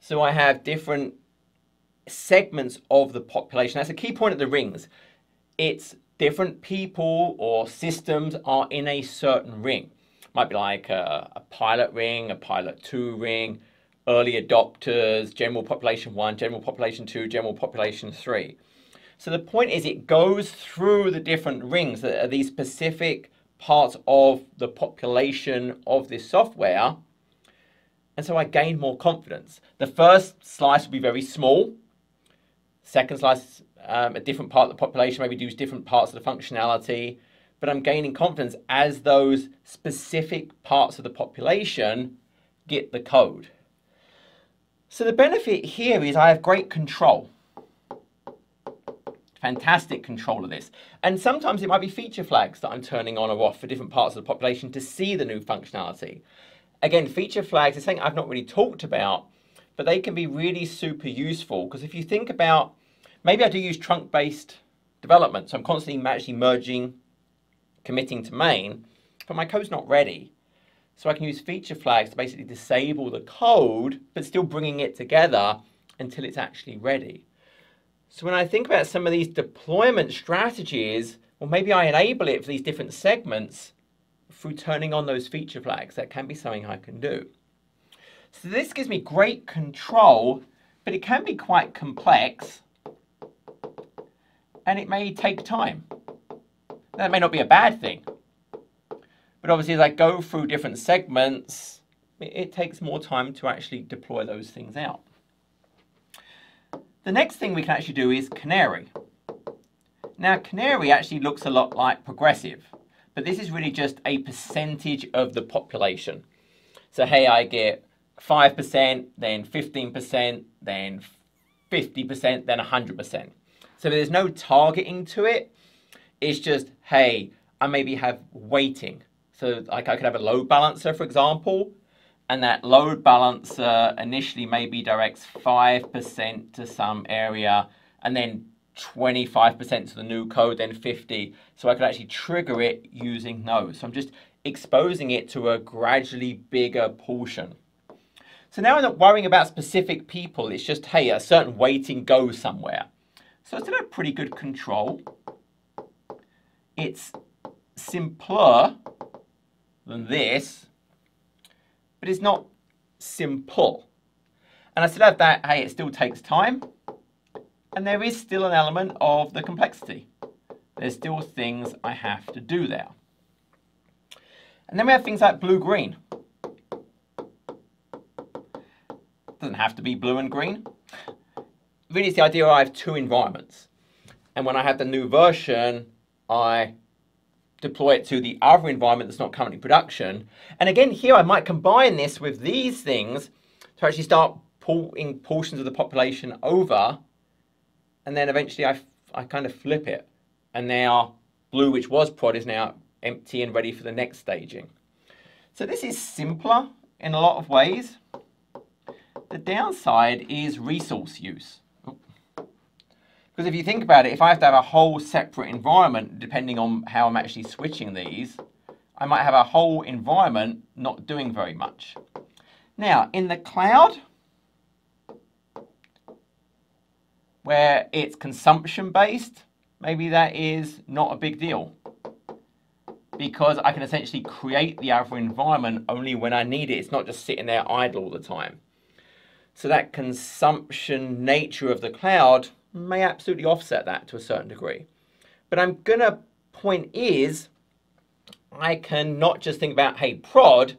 So I have different segments of the population. That's a key point of the rings. It's different people or systems are in a certain ring. Might be like a, a pilot ring, a pilot two ring, early adopters, general population one, general population two, general population three. So the point is it goes through the different rings that are these specific parts of the population of this software. And so I gain more confidence. The first slice will be very small. Second slice, um, a different part of the population maybe does different parts of the functionality. But I'm gaining confidence as those specific parts of the population get the code. So the benefit here is I have great control. Fantastic control of this. And sometimes it might be feature flags that I'm turning on or off for different parts of the population to see the new functionality. Again, feature flags is something I've not really talked about, but they can be really super useful because if you think about, maybe I do use trunk-based development, so I'm constantly actually merging, committing to main, but my code's not ready. So I can use feature flags to basically disable the code, but still bringing it together until it's actually ready. So when I think about some of these deployment strategies, well, maybe I enable it for these different segments through turning on those feature flags. That can be something I can do. So this gives me great control, but it can be quite complex and it may take time. That may not be a bad thing. But obviously, as I go through different segments, it takes more time to actually deploy those things out. The next thing we can actually do is Canary. Now, Canary actually looks a lot like Progressive, but this is really just a percentage of the population. So, hey, I get 5%, then 15%, then 50%, then 100%. So there's no targeting to it. It's just, hey, I maybe have weighting. So like I could have a load balancer, for example, and that load balancer initially maybe directs 5% to some area and then 25% to the new code, then 50. So I could actually trigger it using those. So I'm just exposing it to a gradually bigger portion. So now I'm not worrying about specific people. It's just, hey, a certain weighting goes somewhere. So it's still a pretty good control. It's simpler than this, but it's not simple. And I still have that, hey, it still takes time, and there is still an element of the complexity. There's still things I have to do there. And then we have things like blue-green. Doesn't have to be blue and green. Really, it's the idea I have two environments. And when I have the new version, I deploy it to the other environment that's not currently production. And again, here I might combine this with these things to actually start pulling portions of the population over. And then eventually I, I kind of flip it. And now blue, which was prod, is now empty and ready for the next staging. So this is simpler in a lot of ways. The downside is resource use. Because if you think about it, if I have to have a whole separate environment, depending on how I'm actually switching these, I might have a whole environment not doing very much. Now, in the cloud, where it's consumption based, maybe that is not a big deal because I can essentially create the other environment only when I need it. It's not just sitting there idle all the time. So that consumption nature of the cloud may absolutely offset that to a certain degree. But I'm going to point is I can not just think about, hey, prod,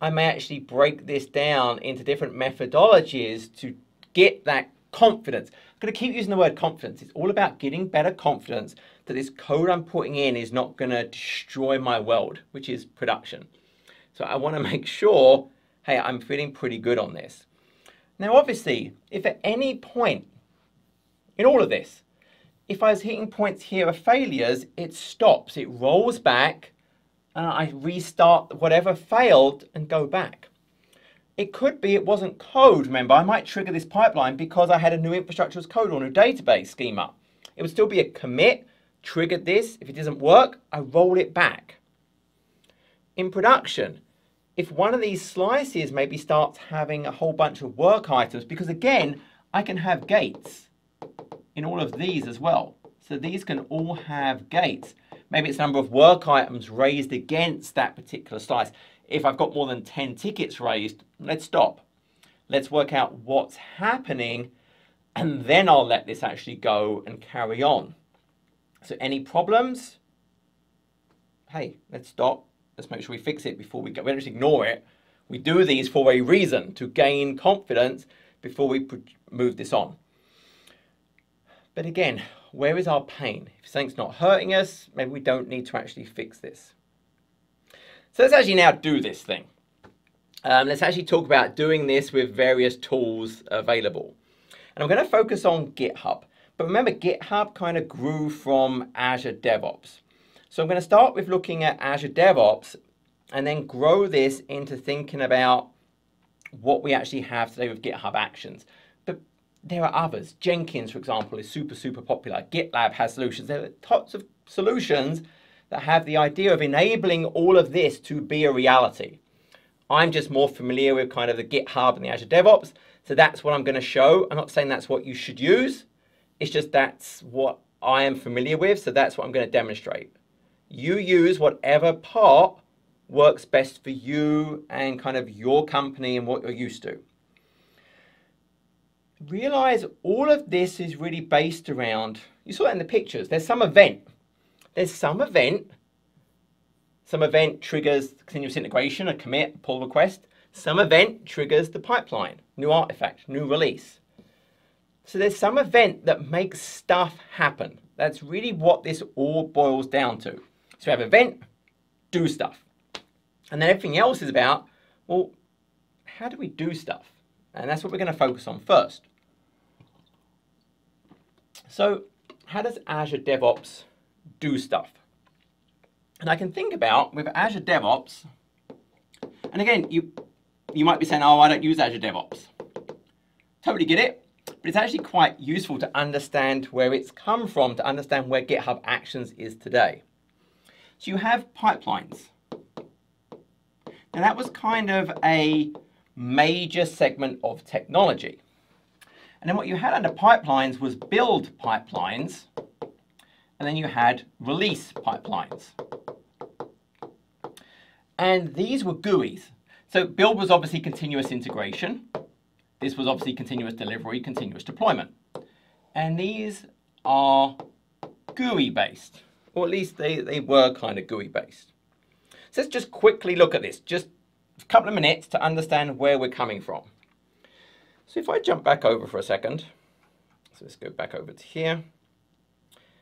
I may actually break this down into different methodologies to get that confidence. I'm going to keep using the word confidence. It's all about getting better confidence that this code I'm putting in is not going to destroy my world, which is production. So I want to [LAUGHS] make sure, hey, I'm feeling pretty good on this. Now, obviously, if at any point in all of this, if I was hitting points here of failures, it stops, it rolls back, and I restart whatever failed and go back. It could be it wasn't code, remember, I might trigger this pipeline because I had a new infrastructure as code or a new database schema. It would still be a commit, triggered this, if it doesn't work, I roll it back. In production, if one of these slices maybe starts having a whole bunch of work items, because again, I can have gates in all of these as well. So these can all have gates. Maybe it's the number of work items raised against that particular slice. If I've got more than 10 tickets raised, let's stop. Let's work out what's happening and then I'll let this actually go and carry on. So any problems? Hey, let's stop. Let's make sure we fix it before we go. We don't just ignore it. We do these for a reason, to gain confidence before we move this on. But again, where is our pain? If something's not hurting us, maybe we don't need to actually fix this. So let's actually now do this thing. Um, let's actually talk about doing this with various tools available. And I'm going to focus on GitHub. But remember, GitHub kind of grew from Azure DevOps. So I'm going to start with looking at Azure DevOps and then grow this into thinking about what we actually have today with GitHub Actions there are others. Jenkins, for example, is super, super popular. GitLab has solutions. There are lots of solutions that have the idea of enabling all of this to be a reality. I'm just more familiar with kind of the GitHub and the Azure DevOps, so that's what I'm going to show. I'm not saying that's what you should use. It's just that's what I am familiar with, so that's what I'm going to demonstrate. You use whatever part works best for you and kind of your company and what you're used to realize all of this is really based around, you saw that in the pictures, there's some event. There's some event, some event triggers continuous integration, a commit, a pull request. Some event triggers the pipeline, new artifact, new release. So there's some event that makes stuff happen. That's really what this all boils down to. So we have event, do stuff. And then everything else is about, well, how do we do stuff? And that's what we're going to focus on first. So how does Azure DevOps do stuff? And I can think about with Azure DevOps, and again, you, you might be saying, oh, I don't use Azure DevOps. Totally get it, but it's actually quite useful to understand where it's come from, to understand where GitHub Actions is today. So you have pipelines. Now that was kind of a major segment of technology. And then what you had under pipelines was build pipelines, and then you had release pipelines. And these were GUIs. So build was obviously continuous integration. This was obviously continuous delivery, continuous deployment. And these are GUI based, or at least they, they were kind of GUI based. So let's just quickly look at this, just a couple of minutes to understand where we're coming from. So if I jump back over for a second, so let's go back over to here.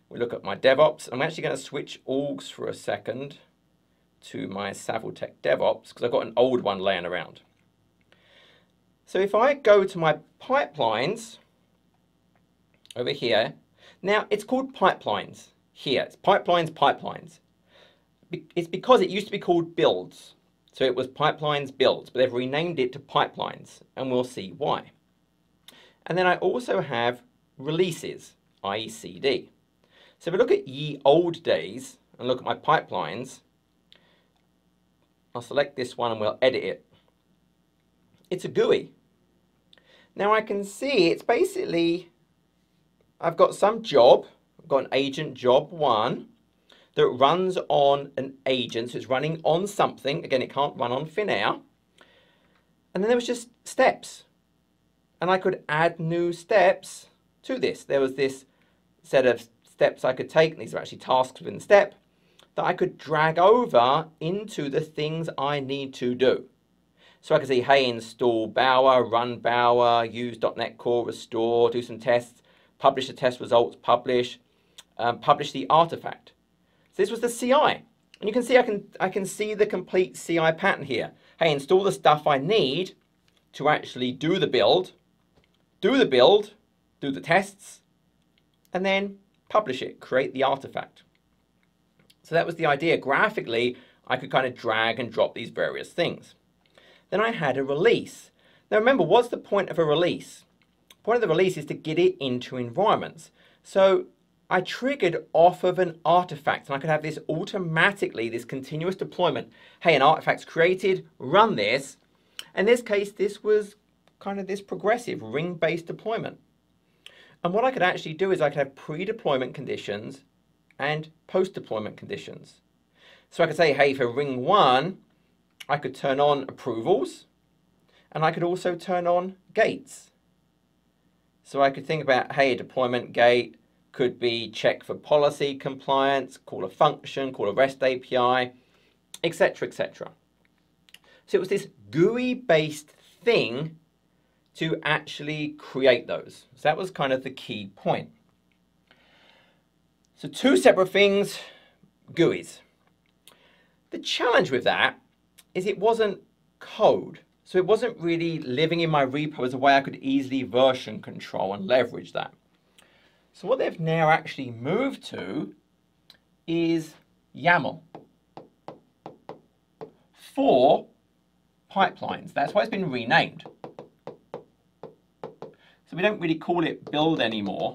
We look at my DevOps. I'm actually going to switch orgs for a second to my SavillTech DevOps because I've got an old one laying around. So if I go to my pipelines over here, now it's called pipelines here. It's pipelines, pipelines. It's because it used to be called builds. So it was pipelines builds, but they've renamed it to pipelines, and we'll see why. And then I also have releases, i.e. CD. So if I look at ye old days and look at my pipelines, I'll select this one and we'll edit it. It's a GUI. Now I can see it's basically, I've got some job, I've got an agent job one that runs on an agent, so it's running on something. Again, it can't run on thin. And then there was just steps and I could add new steps to this. There was this set of steps I could take, these are actually tasks within the step, that I could drag over into the things I need to do. So I can say, hey, install Bower, run Bower, use .NET Core, restore, do some tests, publish the test results, publish, um, publish the artifact. So this was the CI. And you can see I can, I can see the complete CI pattern here. Hey, install the stuff I need to actually do the build, do the build, do the tests, and then publish it, create the artifact. So that was the idea. Graphically, I could kind of drag and drop these various things. Then I had a release. Now remember, what's the point of a release? The point of the release is to get it into environments. So I triggered off of an artifact and I could have this automatically, this continuous deployment. Hey, an artifact's created, run this. In this case, this was kind of this progressive ring-based deployment. And what I could actually do is I could have pre-deployment conditions and post-deployment conditions. So I could say, hey, for ring one, I could turn on approvals and I could also turn on gates. So I could think about, hey, a deployment gate could be check for policy compliance, call a function, call a REST API, etc., etc. So it was this GUI-based thing to actually create those. So that was kind of the key point. So two separate things, GUIs. The challenge with that is it wasn't code. So it wasn't really living in my repo as a way I could easily version control and leverage that. So what they've now actually moved to is YAML for pipelines. That's why it's been renamed. We don't really call it build anymore.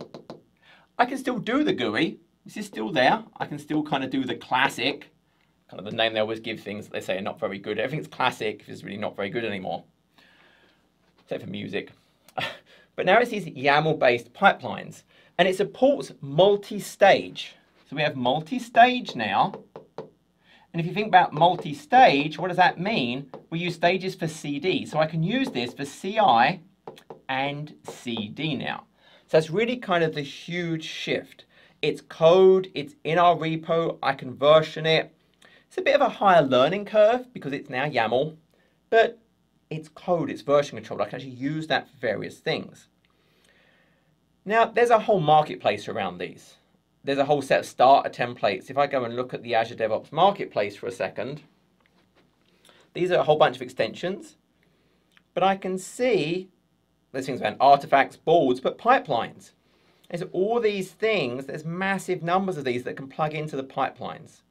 I can still do the GUI. This is still there. I can still kind of do the classic kind of the name they always give things that they say are not very good. Everything's classic is really not very good anymore, except for music. [LAUGHS] but now it's these YAML-based pipelines, and it supports multi-stage. So we have multi-stage now, and if you think about multi-stage, what does that mean? We use stages for CD, so I can use this for CI and CD now. So that's really kind of the huge shift. It's code, it's in our repo, I can version it, it's a bit of a higher learning curve because it's now YAML, but it's code, it's version control. I can actually use that for various things. Now, there's a whole marketplace around these. There's a whole set of starter templates. If I go and look at the Azure DevOps Marketplace for a second, these are a whole bunch of extensions, but I can see there's things about artifacts, boards, but pipelines. There's all these things, there's massive numbers of these that can plug into the pipelines.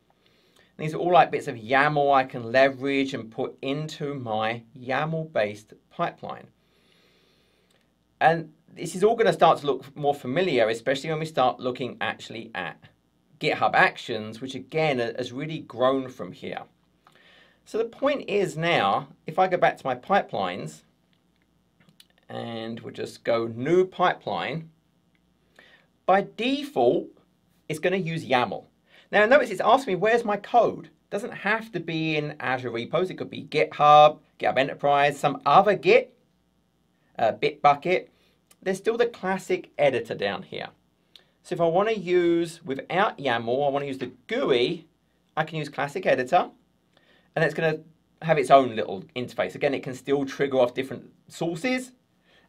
These are all like bits of YAML I can leverage and put into my YAML-based pipeline. And this is all going to start to look more familiar, especially when we start looking actually at GitHub Actions, which again has really grown from here. So the point is now, if I go back to my pipelines, and we'll just go new pipeline, by default, it's going to use YAML. Now notice it's asking me where's my code. It doesn't have to be in Azure repos. It could be GitHub, GitHub Enterprise, some other Git, uh, Bitbucket. There's still the classic editor down here. So if I want to use, without YAML, I want to use the GUI, I can use classic editor. And it's going to have its own little interface. Again, it can still trigger off different sources.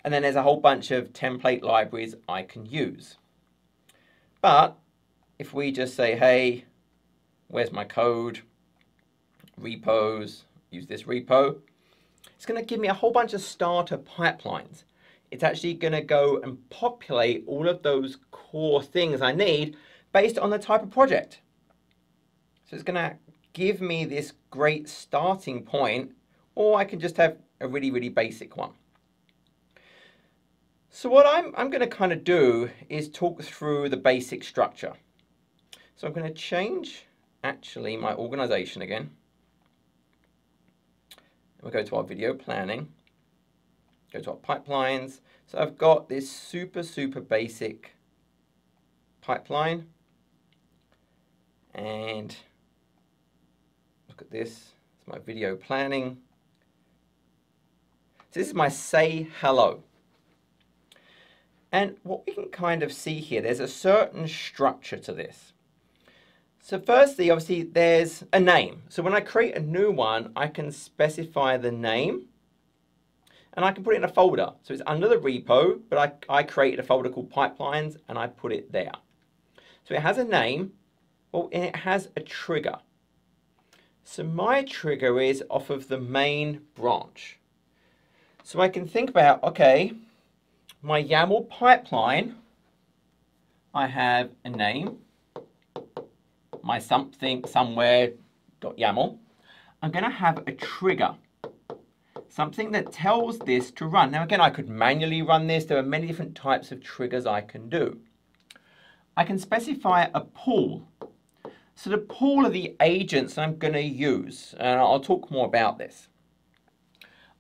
And then there's a whole bunch of template libraries I can use. But if we just say, hey, where's my code? Repos, use this repo. It's going to give me a whole bunch of starter pipelines. It's actually going to go and populate all of those core things I need based on the type of project. So it's going to give me this great starting point, or I can just have a really, really basic one. So what I'm, I'm going to kind of do is talk through the basic structure. So I'm going to change actually my organization again. We'll go to our video planning, go to our pipelines. So I've got this super, super basic pipeline. And look at this, it's my video planning. So this is my say hello. And what we can kind of see here, there's a certain structure to this. So firstly, obviously, there's a name. So when I create a new one, I can specify the name and I can put it in a folder. So it's under the repo, but I, I created a folder called pipelines and I put it there. So it has a name, well, and it has a trigger. So my trigger is off of the main branch. So I can think about, okay, my YAML pipeline, I have a name, my something somewhere .yaml. I'm going to have a trigger, something that tells this to run. Now again, I could manually run this. There are many different types of triggers I can do. I can specify a pool. So the pool of the agents I'm going to use, and I'll talk more about this.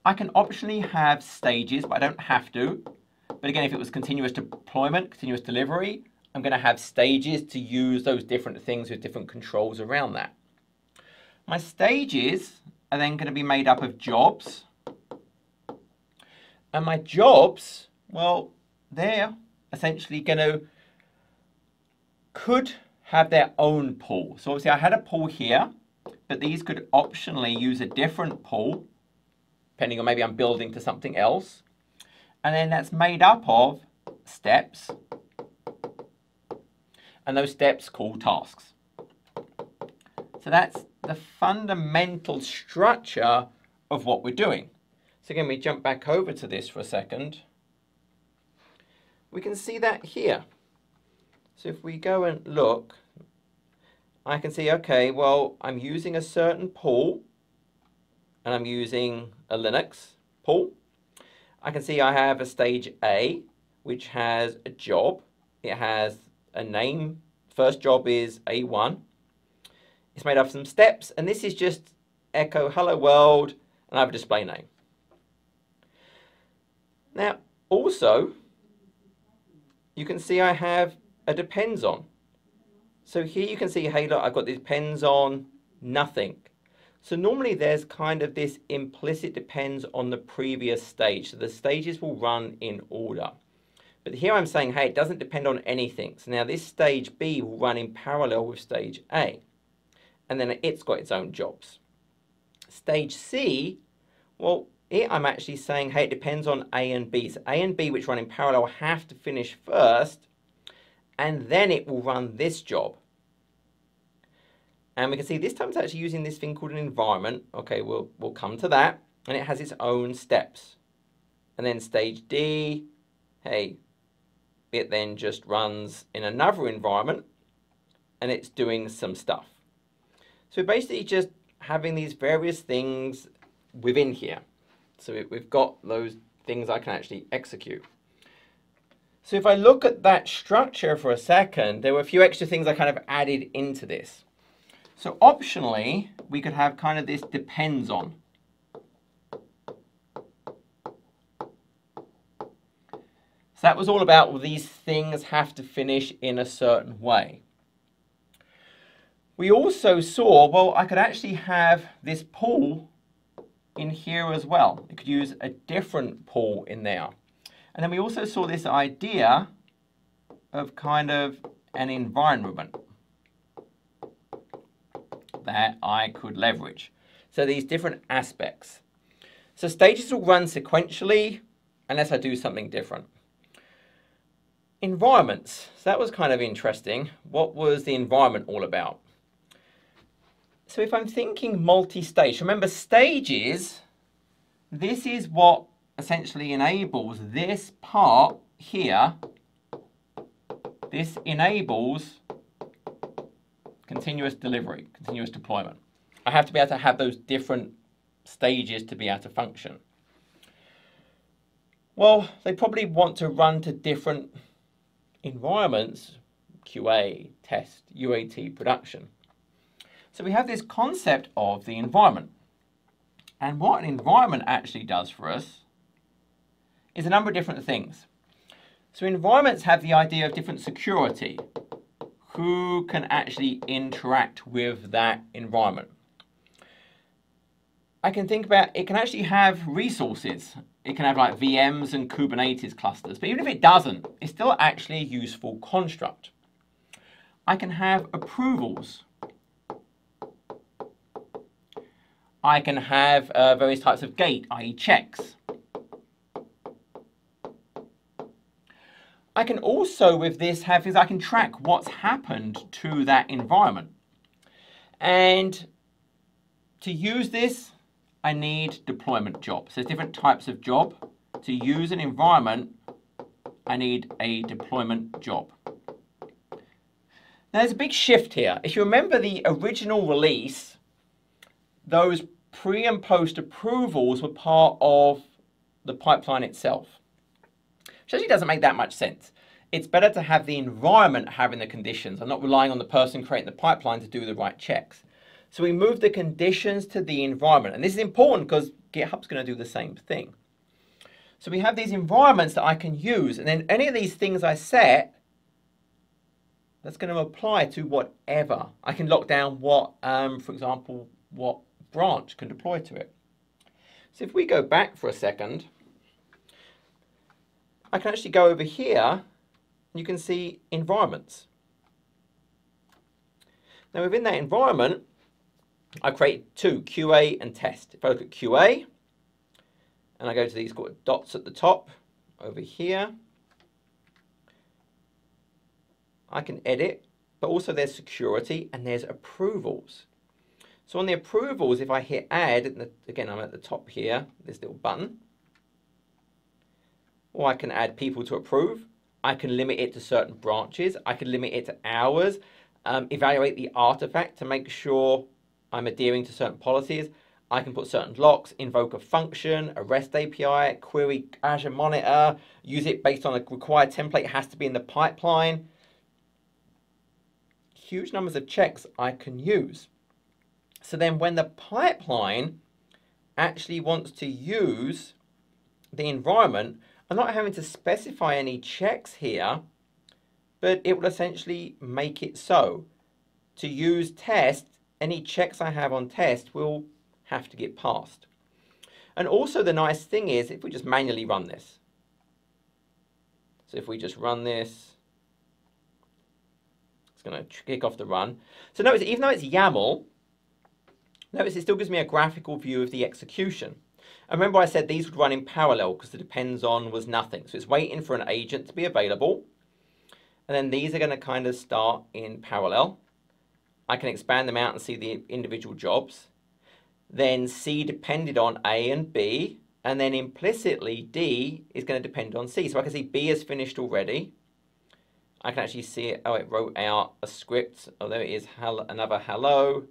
I can optionally have stages, but I don't have to. But again, if it was continuous deployment, continuous delivery, I'm going to have stages to use those different things with different controls around that. My stages are then going to be made up of jobs. And my jobs, well, they're essentially going to, could have their own pool. So obviously I had a pool here, but these could optionally use a different pool, depending on maybe I'm building to something else. And then that's made up of steps and those steps call tasks. So that's the fundamental structure of what we're doing. So again, we jump back over to this for a second. We can see that here. So if we go and look, I can see, okay, well, I'm using a certain pool, and I'm using a Linux pool. I can see I have a stage A, which has a job. It has a name. First job is A1. It's made up of some steps, and this is just echo hello world, and I have a display name. Now, also, you can see I have a depends on. So here you can see, hey, look, I've got this depends on nothing. So normally there's kind of this implicit depends on the previous stage. So the stages will run in order. But here I'm saying, hey, it doesn't depend on anything. So now this stage B will run in parallel with stage A. And then it's got its own jobs. Stage C, well, I'm actually saying, hey, it depends on A and B. So A and B, which run in parallel, have to finish first, and then it will run this job. And we can see this time it's actually using this thing called an environment. Okay, we'll, we'll come to that. And it has its own steps. And then stage D, hey, it then just runs in another environment and it's doing some stuff. So basically just having these various things within here. So we've got those things I can actually execute. So if I look at that structure for a second, there were a few extra things I kind of added into this. So optionally, we could have kind of this depends on. So that was all about well, these things have to finish in a certain way. We also saw, well, I could actually have this pool in here as well. I could use a different pool in there. And then we also saw this idea of kind of an environment that I could leverage. So these different aspects. So stages will run sequentially unless I do something different. Environments. So that was kind of interesting. What was the environment all about? So if I'm thinking multi-stage, remember stages, this is what essentially enables this part here. This enables continuous delivery, continuous deployment. I have to be able to have those different stages to be able to function. Well, they probably want to run to different environments, QA, test, UAT, production. So we have this concept of the environment. And what an environment actually does for us is a number of different things. So environments have the idea of different security. Who can actually interact with that environment? I can think about, it can actually have resources. It can have like VMs and Kubernetes clusters, but even if it doesn't, it's still actually a useful construct. I can have approvals. I can have uh, various types of gate, i.e. checks. I can also, with this, have is I can track what's happened to that environment. And to use this, I need deployment jobs. There's different types of job. To use an environment, I need a deployment job. Now, there's a big shift here. If you remember the original release, those pre and post approvals were part of the pipeline itself. Which actually doesn't make that much sense. It's better to have the environment having the conditions and not relying on the person creating the pipeline to do the right checks. So we move the conditions to the environment. And this is important because GitHub's going to do the same thing. So we have these environments that I can use. And then any of these things I set, that's going to apply to whatever. I can lock down what, um, for example, what branch can deploy to it. So if we go back for a second, I can actually go over here and you can see environments. Now within that environment, I create two, QA and test. If I look at QA, and I go to these dots at the top over here, I can edit, but also there's security and there's approvals. So on the approvals, if I hit add, again, I'm at the top here, this little button, or I can add people to approve. I can limit it to certain branches. I can limit it to hours. Um, evaluate the artifact to make sure I'm adhering to certain policies. I can put certain locks, invoke a function, a REST API, query Azure Monitor, use it based on a required template. It has to be in the pipeline. Huge numbers of checks I can use. So then when the pipeline actually wants to use the environment, I'm not having to specify any checks here, but it will essentially make it so. To use test, any checks I have on test will have to get passed. And also the nice thing is if we just manually run this. So if we just run this, it's going to kick off the run. So notice, even though it's YAML, notice it still gives me a graphical view of the execution. And remember I said these would run in parallel because the depends on was nothing. So it's waiting for an agent to be available. And then these are going to kind of start in parallel. I can expand them out and see the individual jobs. Then C depended on A and B, and then implicitly D is going to depend on C. So I can see B is finished already. I can actually see it, oh, it wrote out a script. Oh, there it is, hello, another hello.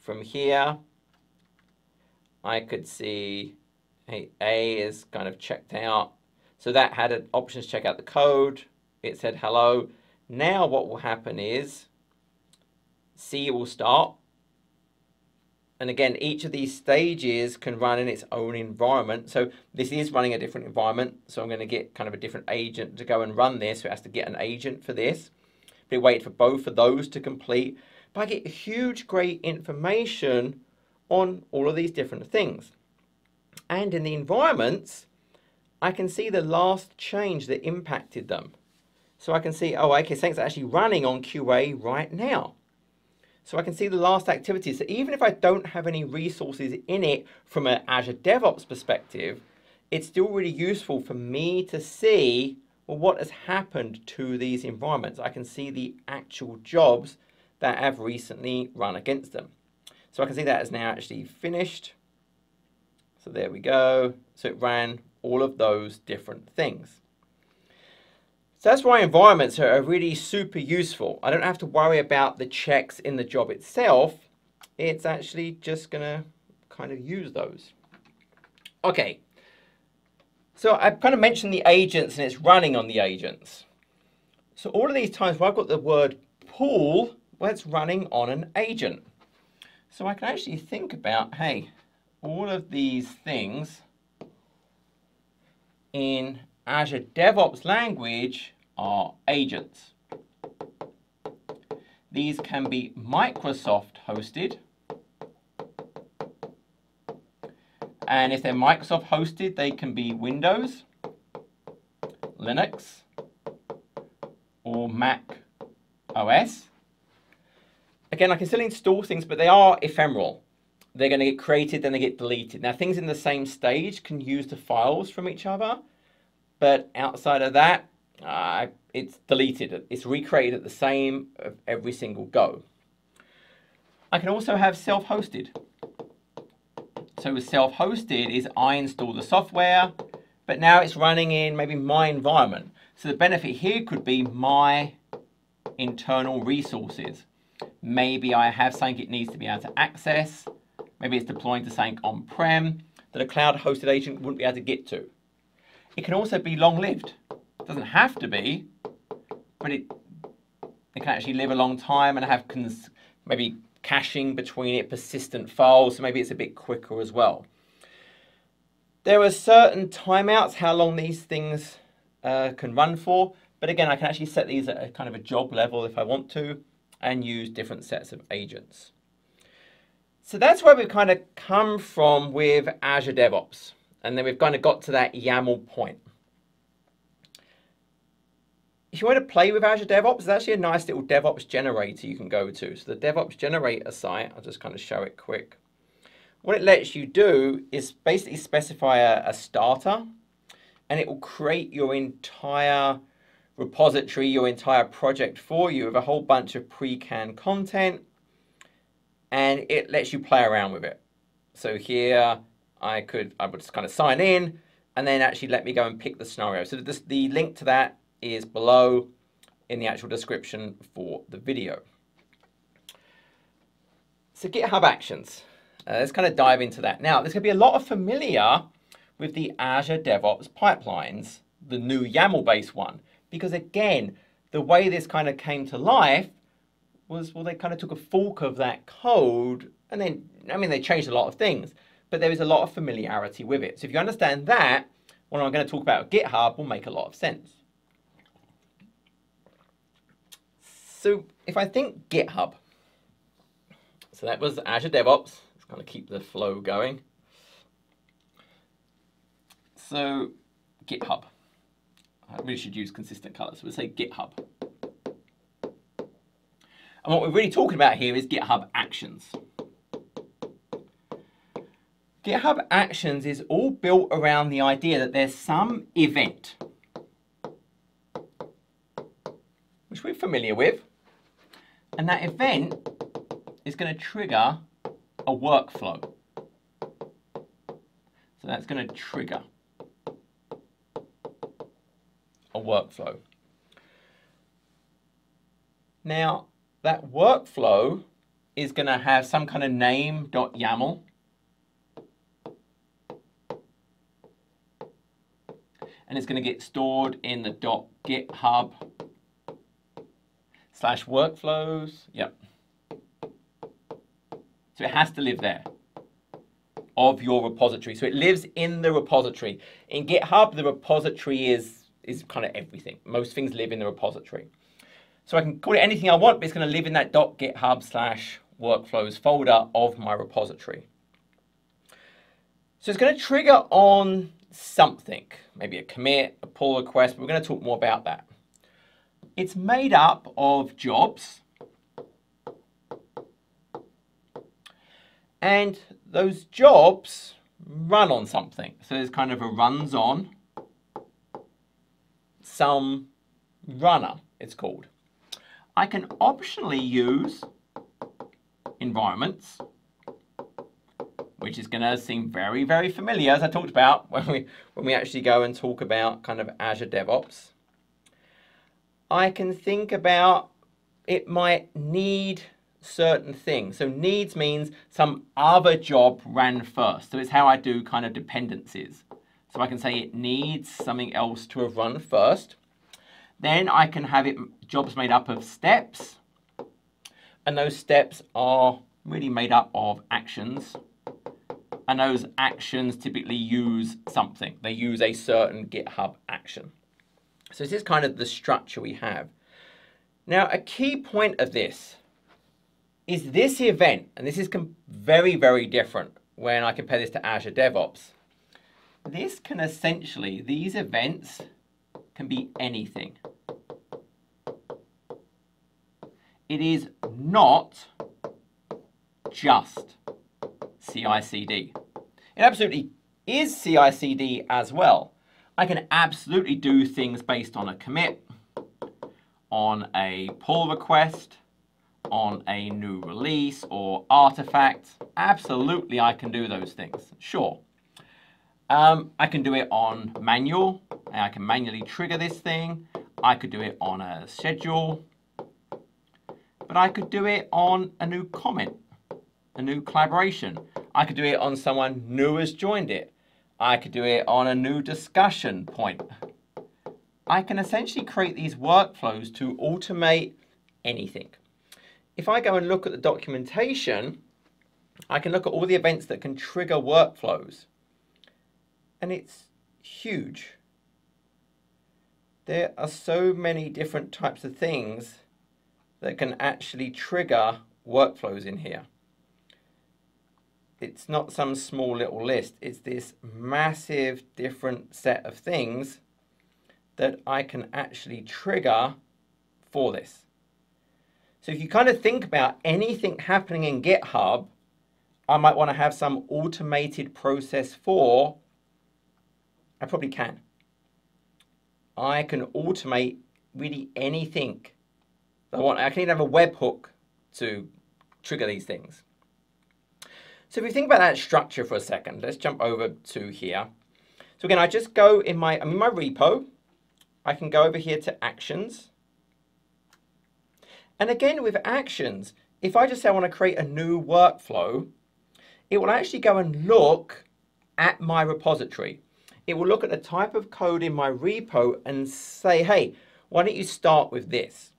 From here, I could see A is kind of checked out. So that had an options check out the code. It said hello. Now what will happen is C will start. And again, each of these stages can run in its own environment. So this is running a different environment. So I'm going to get kind of a different agent to go and run this. So it has to get an agent for this. It wait for both of those to complete. But I get huge, great information on all of these different things. And in the environments, I can see the last change that impacted them. So I can see, oh, okay, are actually running on QA right now. So I can see the last activity. So even if I don't have any resources in it from an Azure DevOps perspective, it's still really useful for me to see well, what has happened to these environments. I can see the actual jobs that have recently run against them. So I can see that is now actually finished. So there we go. So it ran all of those different things. So that's why environments are really super useful. I don't have to worry about the checks in the job itself. It's actually just going to kind of use those. Okay. So I've kind of mentioned the agents and it's running on the agents. So all of these times where I've got the word pool, well, it's running on an agent. So I can actually think about, hey, all of these things in Azure DevOps language are agents. These can be Microsoft hosted. And if they're Microsoft hosted, they can be Windows, Linux, or Mac OS. Again, I can still install things, but they are ephemeral. They're going to get created, then they get deleted. Now, things in the same stage can use the files from each other, but outside of that, uh, it's deleted. It's recreated at the same every single go. I can also have self-hosted. So self-hosted is I install the software, but now it's running in maybe my environment. So the benefit here could be my internal resources. Maybe I have something it needs to be able to access. Maybe it's deploying to something on-prem that a cloud-hosted agent wouldn't be able to get to. It can also be long-lived. It doesn't have to be, but it, it can actually live a long time and have maybe caching between it, persistent files, so maybe it's a bit quicker as well. There are certain timeouts, how long these things uh, can run for, but again, I can actually set these at a kind of a job level if I want to, and use different sets of agents. So that's where we've kind of come from with Azure DevOps. And then we've kind of got to that YAML point. If you want to play with Azure DevOps, there's actually a nice little DevOps generator you can go to. So the DevOps generator site, I'll just kind of show it quick. What it lets you do is basically specify a, a starter and it will create your entire repository, your entire project for you with a whole bunch of pre-canned content and it lets you play around with it. So here I could, I would just kind of sign in and then actually let me go and pick the scenario. So this, the link to that is below in the actual description for the video. So GitHub Actions, uh, let's kind of dive into that. Now, there's going to be a lot of familiar with the Azure DevOps pipelines, the new YAML-based one, because again, the way this kind of came to life was, well, they kind of took a fork of that code and then, I mean, they changed a lot of things, but there is a lot of familiarity with it. So if you understand that, what I'm going to talk about GitHub will make a lot of sense. So if I think GitHub, so that was Azure DevOps. Let's kind of keep the flow going. So GitHub. I really should use consistent colors. So we'll say GitHub. And what we're really talking about here is GitHub Actions. GitHub Actions is all built around the idea that there's some event, which we're familiar with, and that event is going to trigger a workflow. So that's going to trigger a workflow. Now, that workflow is going to have some kind of name.yaml. And it's going to get stored in the .github slash workflows. Yep. So it has to live there of your repository. So it lives in the repository. In GitHub, the repository is, is kind of everything. Most things live in the repository. So I can call it anything I want, but it's going to live in that .github slash workflows folder of my repository. So it's going to trigger on something, maybe a commit, a pull request, but we're going to talk more about that. It's made up of jobs, and those jobs run on something. So there's kind of a runs on some runner, it's called. I can optionally use environments, which is going to seem very, very familiar, as I talked about [LAUGHS] when we, when we actually go and talk about kind of Azure DevOps. I can think about it might need certain things. So needs means some other job ran first. So it's how I do kind of dependencies. So I can say it needs something else to have run first. Then I can have it jobs made up of steps. And those steps are really made up of actions. And those actions typically use something. They use a certain GitHub action. So this is kind of the structure we have. Now, a key point of this is this event, and this is very, very different when I compare this to Azure DevOps. This can essentially, these events can be anything. It is not just CI/CD. It absolutely is CI/CD as well. I can absolutely do things based on a commit, on a pull request, on a new release or artifact. Absolutely, I can do those things, sure. Um, I can do it on manual, and I can manually trigger this thing. I could do it on a schedule, but I could do it on a new comment, a new collaboration. I could do it on someone new has joined it. I could do it on a new discussion point. I can essentially create these workflows to automate anything. If I go and look at the documentation, I can look at all the events that can trigger workflows. And it's huge. There are so many different types of things that can actually trigger workflows in here it's not some small little list. It's this massive different set of things that I can actually trigger for this. So if you kind of think about anything happening in GitHub, I might want to have some automated process for, I probably can. I can automate really anything I want. I can even have a webhook to trigger these things. So if we think about that structure for a second, let's jump over to here. So again, I just go in my, I'm in my repo. I can go over here to actions. And again, with actions, if I just say I want to create a new workflow, it will actually go and look at my repository. It will look at the type of code in my repo and say, hey, why don't you start with this?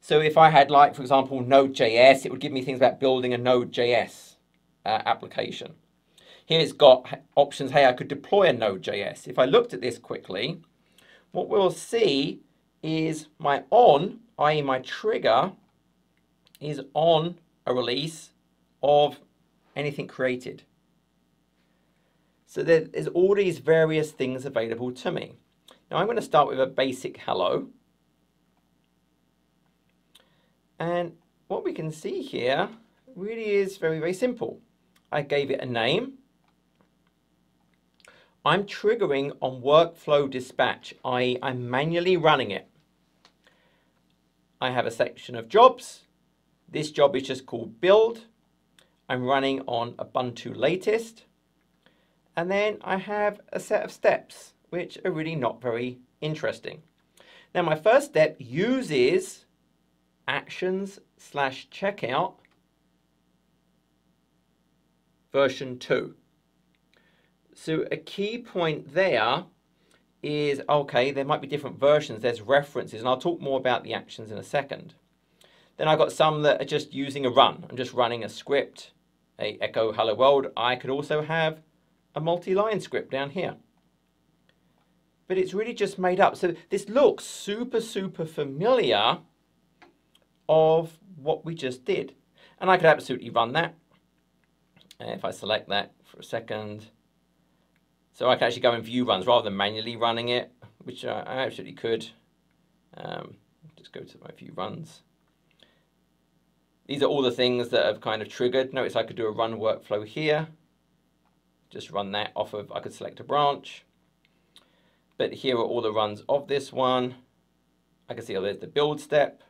So if I had like, for example, Node.js, it would give me things about building a Node.js uh, application. Here it's got options, hey, I could deploy a Node.js. If I looked at this quickly, what we'll see is my on, i.e. my trigger, is on a release of anything created. So there's all these various things available to me. Now I'm going to start with a basic hello. And what we can see here really is very, very simple. I gave it a name. I'm triggering on workflow dispatch, i.e. I'm manually running it. I have a section of jobs. This job is just called build. I'm running on Ubuntu latest. And then I have a set of steps, which are really not very interesting. Now my first step uses actions slash checkout version 2. So a key point there is, okay, there might be different versions, there's references, and I'll talk more about the actions in a second. Then I've got some that are just using a run. I'm just running a script, a echo hello world. I could also have a multi-line script down here. But it's really just made up. So this looks super, super familiar of what we just did. And I could absolutely run that if I select that for a second, so I can actually go and view runs rather than manually running it, which I, I absolutely could. Um, just go to my view runs. These are all the things that have kind of triggered. Notice I could do a run workflow here. Just run that off of, I could select a branch. But here are all the runs of this one. I can see oh, there's the build step.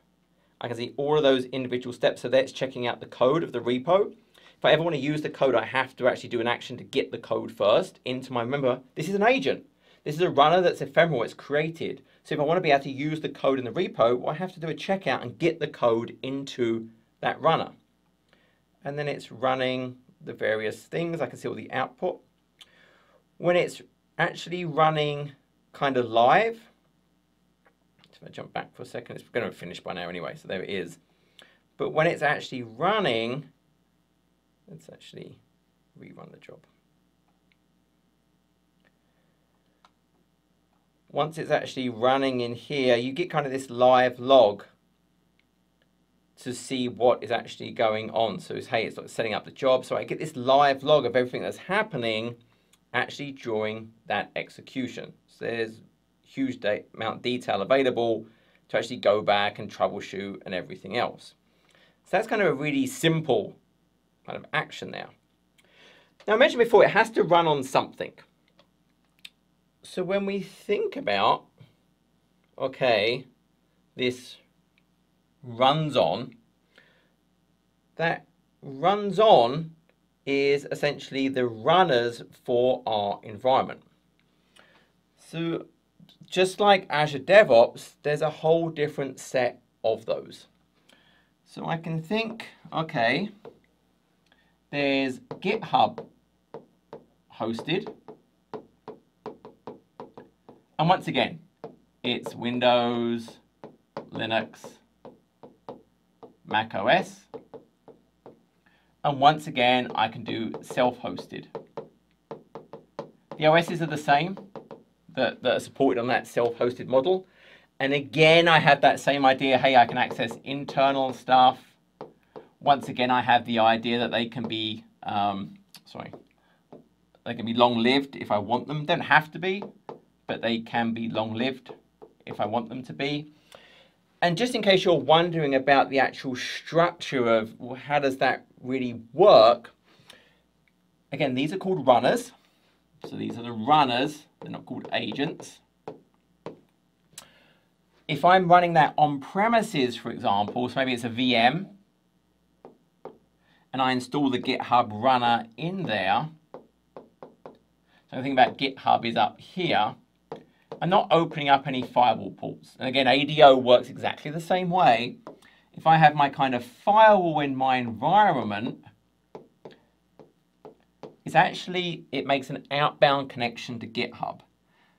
I can see all of those individual steps. So that's checking out the code of the repo. If I ever want to use the code, I have to actually do an action to get the code first into my, remember, this is an agent. This is a runner that's ephemeral, it's created. So if I want to be able to use the code in the repo, well, I have to do a checkout and get the code into that runner. And then it's running the various things. I can see all the output. When it's actually running kind of live, if I jump back for a second, it's going to finish by now anyway, so there it is. But when it's actually running, Let's actually rerun the job. Once it's actually running in here, you get kind of this live log to see what is actually going on. So hey, it's like setting up the job. So I get this live log of everything that's happening actually during that execution. So there's huge amount of detail available to actually go back and troubleshoot and everything else. So that's kind of a really simple kind of action there. Now I mentioned before it has to run on something. so when we think about, okay, this runs on, that runs on is essentially the runners for our environment. So just like Azure DevOps, there's a whole different set of those. So I can think, okay, there's GitHub hosted. And once again, it's Windows, Linux, Mac OS. And once again, I can do self-hosted. The OSs are the same that, that are supported on that self-hosted model. And again, I have that same idea, hey, I can access internal stuff. Once again, I have the idea that they can be, um, sorry, they can be long-lived if I want them. Don't have to be, but they can be long-lived if I want them to be. And just in case you're wondering about the actual structure of well, how does that really work, again, these are called runners. So these are the runners, they're not called agents. If I'm running that on premises, for example, so maybe it's a VM, and I install the GitHub runner in there, so the thing about GitHub is up here, I'm not opening up any firewall ports. And again, ADO works exactly the same way. If I have my kind of firewall in my environment, it's actually, it makes an outbound connection to GitHub.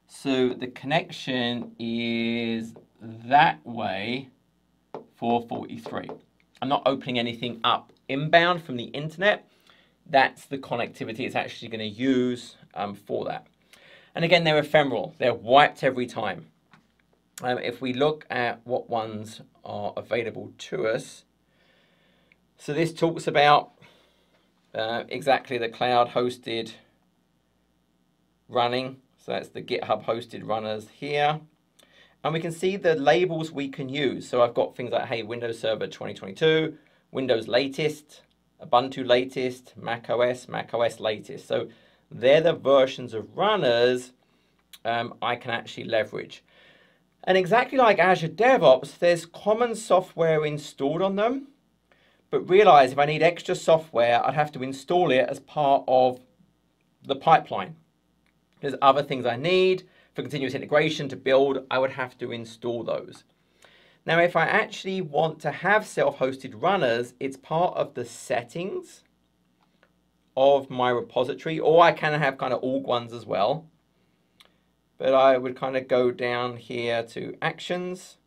So the connection is that way for 43. I'm not opening anything up inbound from the internet. That's the connectivity it's actually going to use um, for that. And again, they're ephemeral. They're wiped every time. Um, if we look at what ones are available to us, so this talks about uh, exactly the cloud hosted running. So that's the GitHub hosted runners here. And we can see the labels we can use. So I've got things like, hey, Windows Server 2022, Windows latest, Ubuntu latest, Mac OS, Mac OS latest. So they're the versions of runners um, I can actually leverage. And exactly like Azure DevOps, there's common software installed on them. But realize if I need extra software, I'd have to install it as part of the pipeline. There's other things I need for continuous integration to build, I would have to install those. Now, if I actually want to have self-hosted runners, it's part of the settings of my repository, or I can have kind of org ones as well. But I would kind of go down here to actions,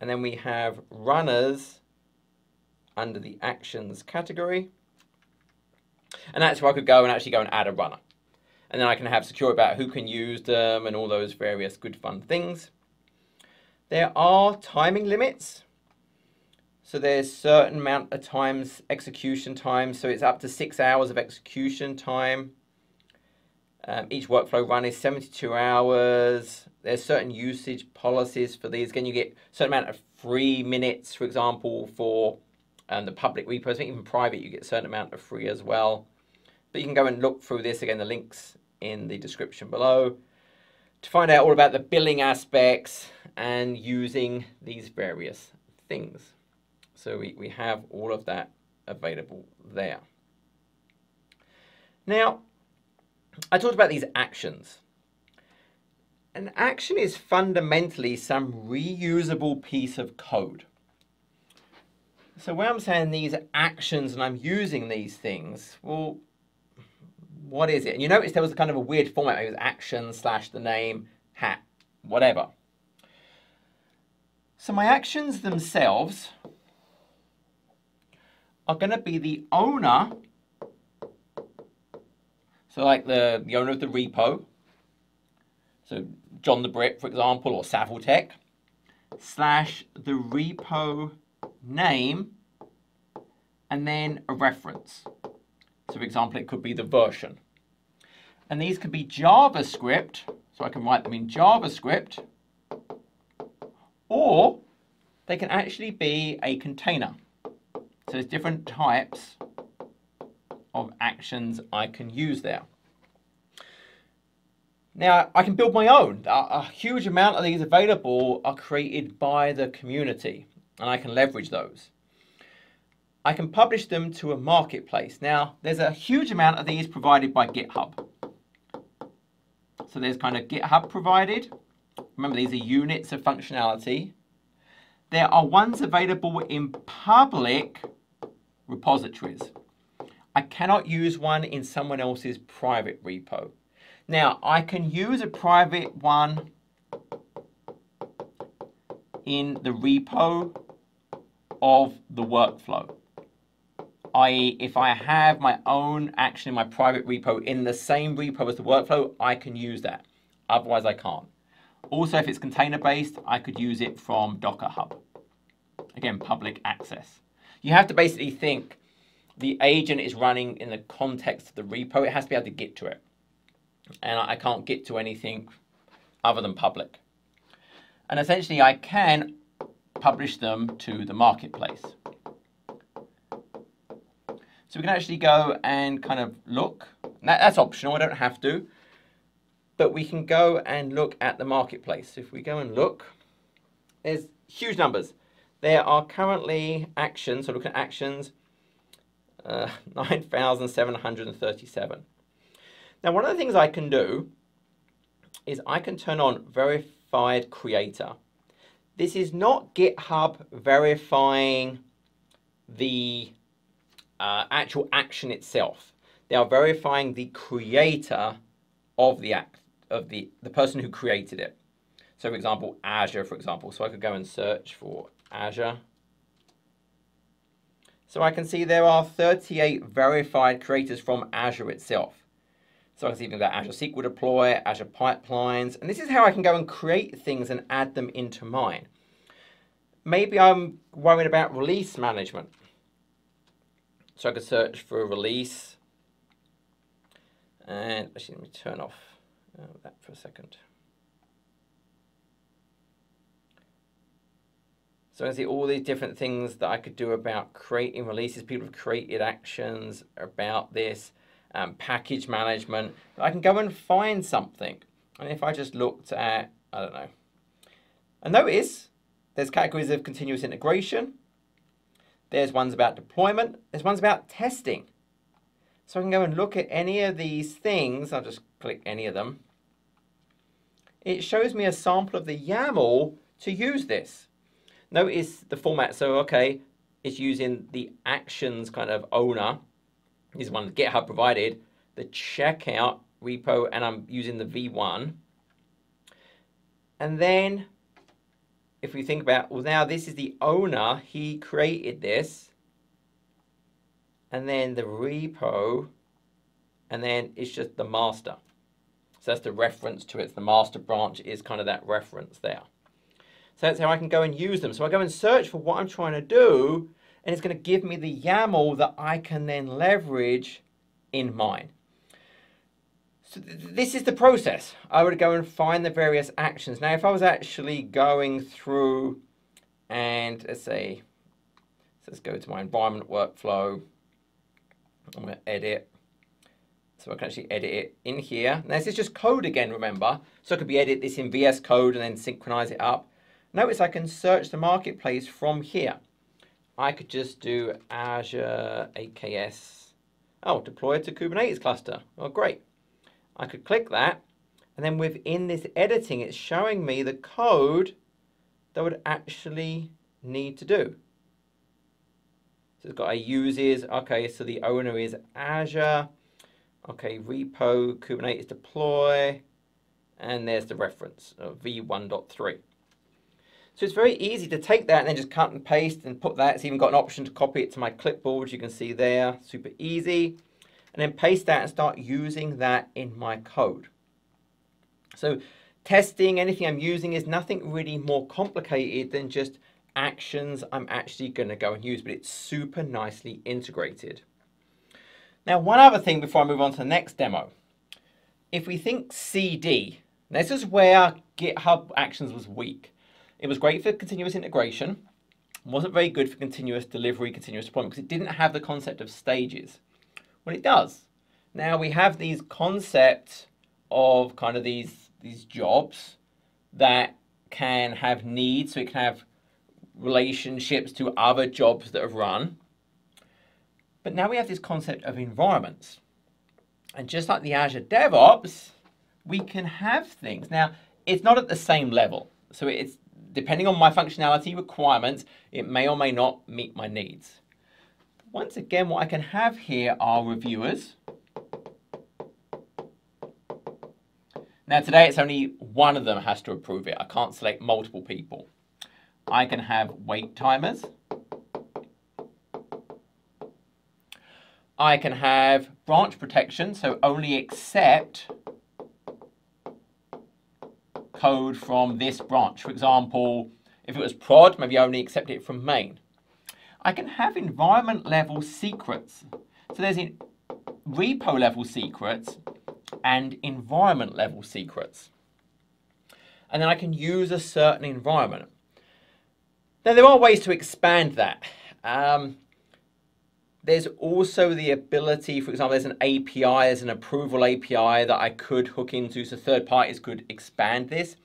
and then we have runners under the actions category. And that's where I could go and actually go and add a runner. And then I can have secure about who can use them and all those various good fun things. There are timing limits so there's certain amount of times execution time. So it's up to six hours of execution time. Um, each workflow run is 72 hours. There's certain usage policies for these. Again, you get a certain amount of free minutes, for example, for um, the public repos. Even private, you get a certain amount of free as well. But you can go and look through this. Again, the links in the description below to find out all about the billing aspects and using these various things. So we, we have all of that available there. Now, I talked about these actions. An action is fundamentally some reusable piece of code. So when I'm saying these actions and I'm using these things, well, what is it? And you notice there was kind of a weird format. It was action slash the name, hat, whatever. So my actions themselves are going to be the owner. So like the, the owner of the repo. So John the Brit, for example, or SavillTech, slash the repo name, and then a reference. So for example, it could be the version. And these could be JavaScript, so I can write them in JavaScript, or they can actually be a container. So there's different types of actions I can use there. Now, I can build my own. A, huge amount of these available are created by the community, and I can leverage those. I can publish them to a marketplace. Now, there's a huge amount of these provided by GitHub. So there's kind of GitHub provided. Remember, these are units of functionality. There are ones available in public repositories. I cannot use one in someone else's private repo. Now, I can use a private one in the repo of the workflow. I.e., if I have my own action in my private repo in the same repo as the workflow, I can use that. Otherwise, I can't. Also, if it's container-based, I could use it from Docker Hub. Again, public access. You have to basically think the agent is running in the context of the repo. It has to be able to get to it. And I can't get to anything other than public. And essentially, I can publish them to the marketplace. So we can actually go and kind of look. That, that's optional, I don't have to. But we can go and look at the marketplace. If we go and look, there's huge numbers. There are currently actions, so look at actions, uh, [LAUGHS] 9,737. Now, one of the things I can do is I can turn on verified creator. This is not GitHub verifying the uh, actual action itself. They are verifying the creator of the act, of the, the person who created it. So for example, Azure, for example. So I could go and search for Azure. So I can see there are 38 verified creators from Azure itself. So I can see like Azure SQL Deploy, Azure Pipelines, and this is how I can go and create things and add them into mine. Maybe I'm worried about release management. So I could search for a release. And actually, let me turn off uh, that for a second. So I see all these different things that I could do about creating releases. People have created actions about this, um, package management. I can go and find something. And if I just looked at, I don't know, and notice there's categories of continuous integration, there's ones about deployment. There's ones about testing. So I can go and look at any of these things. I'll just click any of them. It shows me a sample of the YAML to use this. Notice the format. So, okay, it's using the actions kind of owner. This is one that GitHub provided. The checkout repo, and I'm using the V1. And then if we think about, well, now this is the owner, he created this, and then the repo, and then it's just the master. So that's the reference to it. It's the master branch is kind of that reference there. So that's how I can go and use them. So I go and search for what I'm trying to do, and it's going to give me the YAML that I can then leverage in mine. So th this is the process. I would go and find the various actions. Now, if I was actually going through and let's say, so let's go to my environment workflow. I'm going to edit. So I can actually edit it in here. Now this is just code again, remember. So I could be edit this in VS Code and then synchronize it up. Notice I can search the marketplace from here. I could just do Azure AKS. Oh, deploy to Kubernetes cluster. Oh, great. I could click that, and then within this editing, it's showing me the code that would actually need to do. So it's got a uses, okay, so the owner is Azure, okay, repo, Kubernetes deploy, and there's the reference, uh, of v1.3. So it's very easy to take that and then just cut and paste and put that. It's even got an option to copy it to my clipboard, you can see there, super easy and then paste that and start using that in my code. So testing, anything I'm using is nothing really more complicated than just actions I'm actually going to go and use, but it's super nicely integrated. Now, one other thing before I move on to the next demo. If we think CD, this is where GitHub Actions was weak. It was great for continuous integration, wasn't very good for continuous delivery, continuous deployment, because it didn't have the concept of stages. Well, it does. Now we have these concepts of kind of these, these jobs that can have needs, so it can have relationships to other jobs that have run. But now we have this concept of environments. And just like the Azure DevOps, we can have things. Now, it's not at the same level. So it's depending on my functionality requirements, it may or may not meet my needs. Once again, what I can have here are reviewers. Now today it's only one of them has to approve it. I can't select multiple people. I can have wait timers. I can have branch protection, so only accept code from this branch. For example, if it was prod, maybe I only accept it from main. I can have environment level secrets. So there's repo level secrets and environment level secrets. And then I can use a certain environment. Now there are ways to expand that. Um, there's also the ability, for example, there's an API, there's an approval API that I could hook into, so third parties could expand this.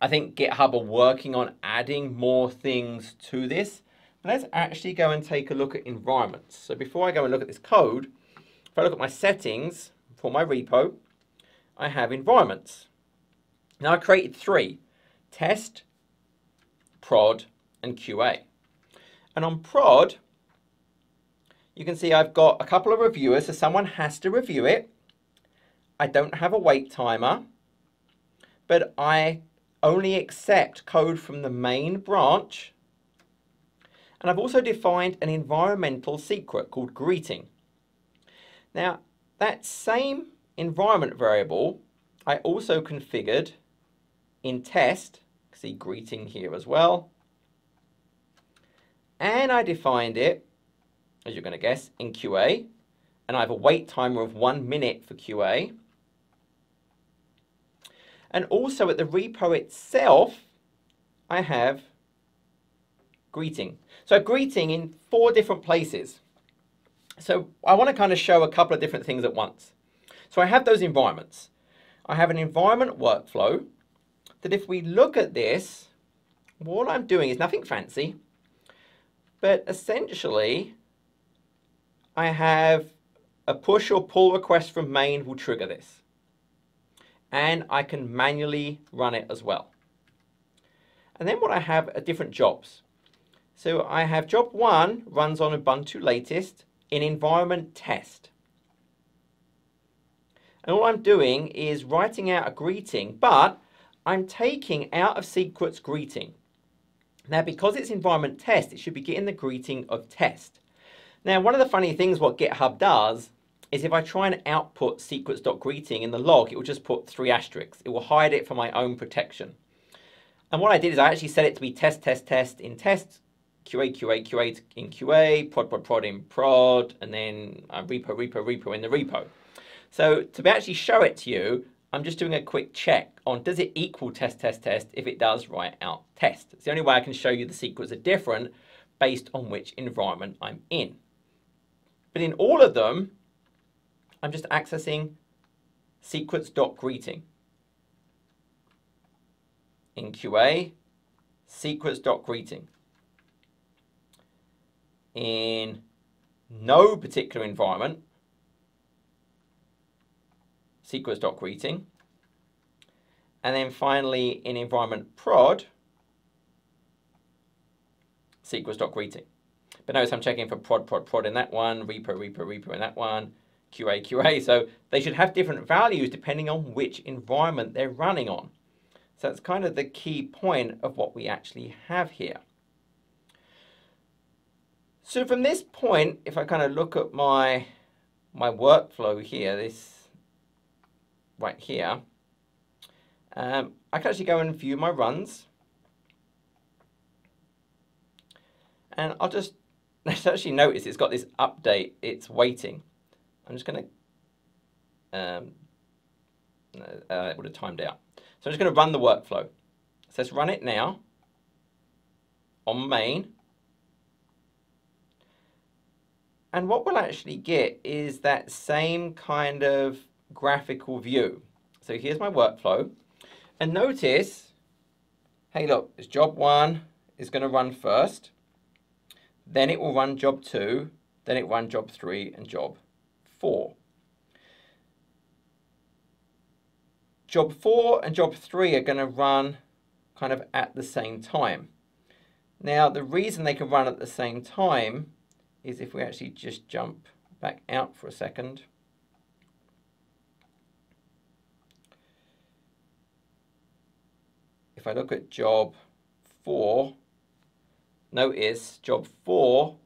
I think GitHub are working on adding more things to this. let's actually go and take a look at environments. So before I go and look at this code, if I look at my settings for my repo, I have environments. Now I created three, test, prod, and QA. And on prod, you can see I've got a couple of reviewers, so someone has to review it. I don't have a wait timer, but I only accept code from the main branch. And I've also defined an environmental secret called greeting. Now, that same environment variable, I also configured in test, see greeting here as well. And I defined it as you're going to guess, in QA. And I have a wait timer of one minute for QA. And also at the repo itself, I have greeting. So greeting in four different places. So I want to kind of show a couple of different things at once. So I have those environments. I have an environment workflow that if we look at this, what I'm doing is nothing fancy, but essentially I have a push or pull request from main will trigger this. And I can manually run it as well. And then what I have are different jobs. So I have job one runs on Ubuntu latest in environment test. And all I'm doing is writing out a greeting, but I'm taking out of secrets greeting. Now, because it's environment test, it should be getting the greeting of test. Now, one of the funny things what GitHub does is if I try and output secrets.greeting in the log, it will just put three asterisks. It will hide it for my own protection. And what I did is I actually set it to be test, test, test in test, QA, QA, QA in QA, prod, prod, prod in prod, and then uh, repo, repo, repo in the repo. So to actually show it to you, I'm just doing a quick check on does it equal test, test, test? If it does, write out test. It's the only way I can show you the secrets are different based on which environment I'm in. But in all of them, I'm just accessing secrets.greeting. In QA, secrets.greeting. In no particular environment, secrets.greeting. And then finally, in environment prod, secrets.greeting. But notice I'm checking for prod, prod, prod in that one, repo, repo, repo in that one, QA, QA. So they should have different values depending on which environment they're running on. So that's kind of the key point of what we actually have here. So from this point, if I kind of look at my, my workflow here, this right here, um, I can actually go and view my runs. And I'll just [LAUGHS] Let's actually notice it's got this update, it's waiting. I'm just going to, um, uh, it would have timed out. So I'm just going to run the workflow. So let's run it now on main. And what we'll actually get is that same kind of graphical view. So here's my workflow. And notice, hey look, it's job one is going to run first. Then it will run job two. Then it run job three and job four. Job four and job three are going to run kind of at the same time. Now, the reason they can run at the same time is if we actually just jump back out for a second. If I look at job four, notice job four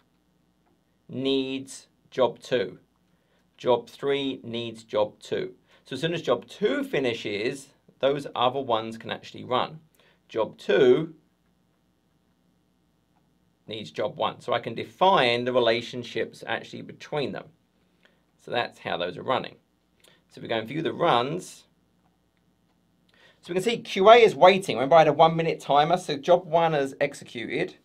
needs job two. Job three needs job two. So as soon as job two finishes, those other ones can actually run. Job two needs job one. So I can define the relationships actually between them. So that's how those are running. So we go and view the runs. So we can see QA is waiting. Remember I had a one minute timer, so job one is executed.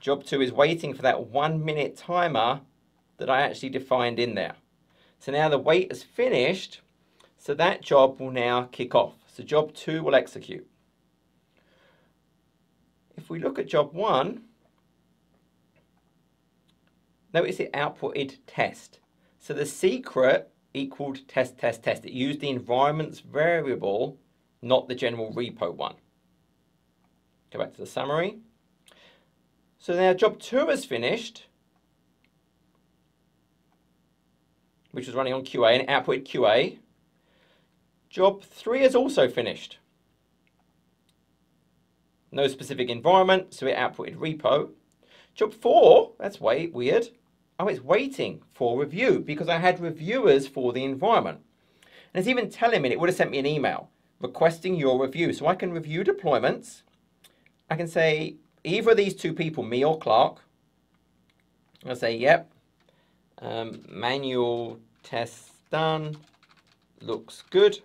Job two is waiting for that one minute timer that I actually defined in there. So now the wait is finished, so that job will now kick off. So job two will execute. If we look at job one, notice it outputted test. So the secret equaled test, test, test. It used the environment's variable, not the general repo one. Go back to the summary. So now job two is finished, which was running on QA and output QA. Job three is also finished. No specific environment, so it outputted repo. Job four, that's way weird. Oh, it's waiting for review because I had reviewers for the environment. And it's even telling me, it would have sent me an email requesting your review. So I can review deployments. I can say either of these two people, me or Clark. I'll say, yep, um, manual tests done, looks good,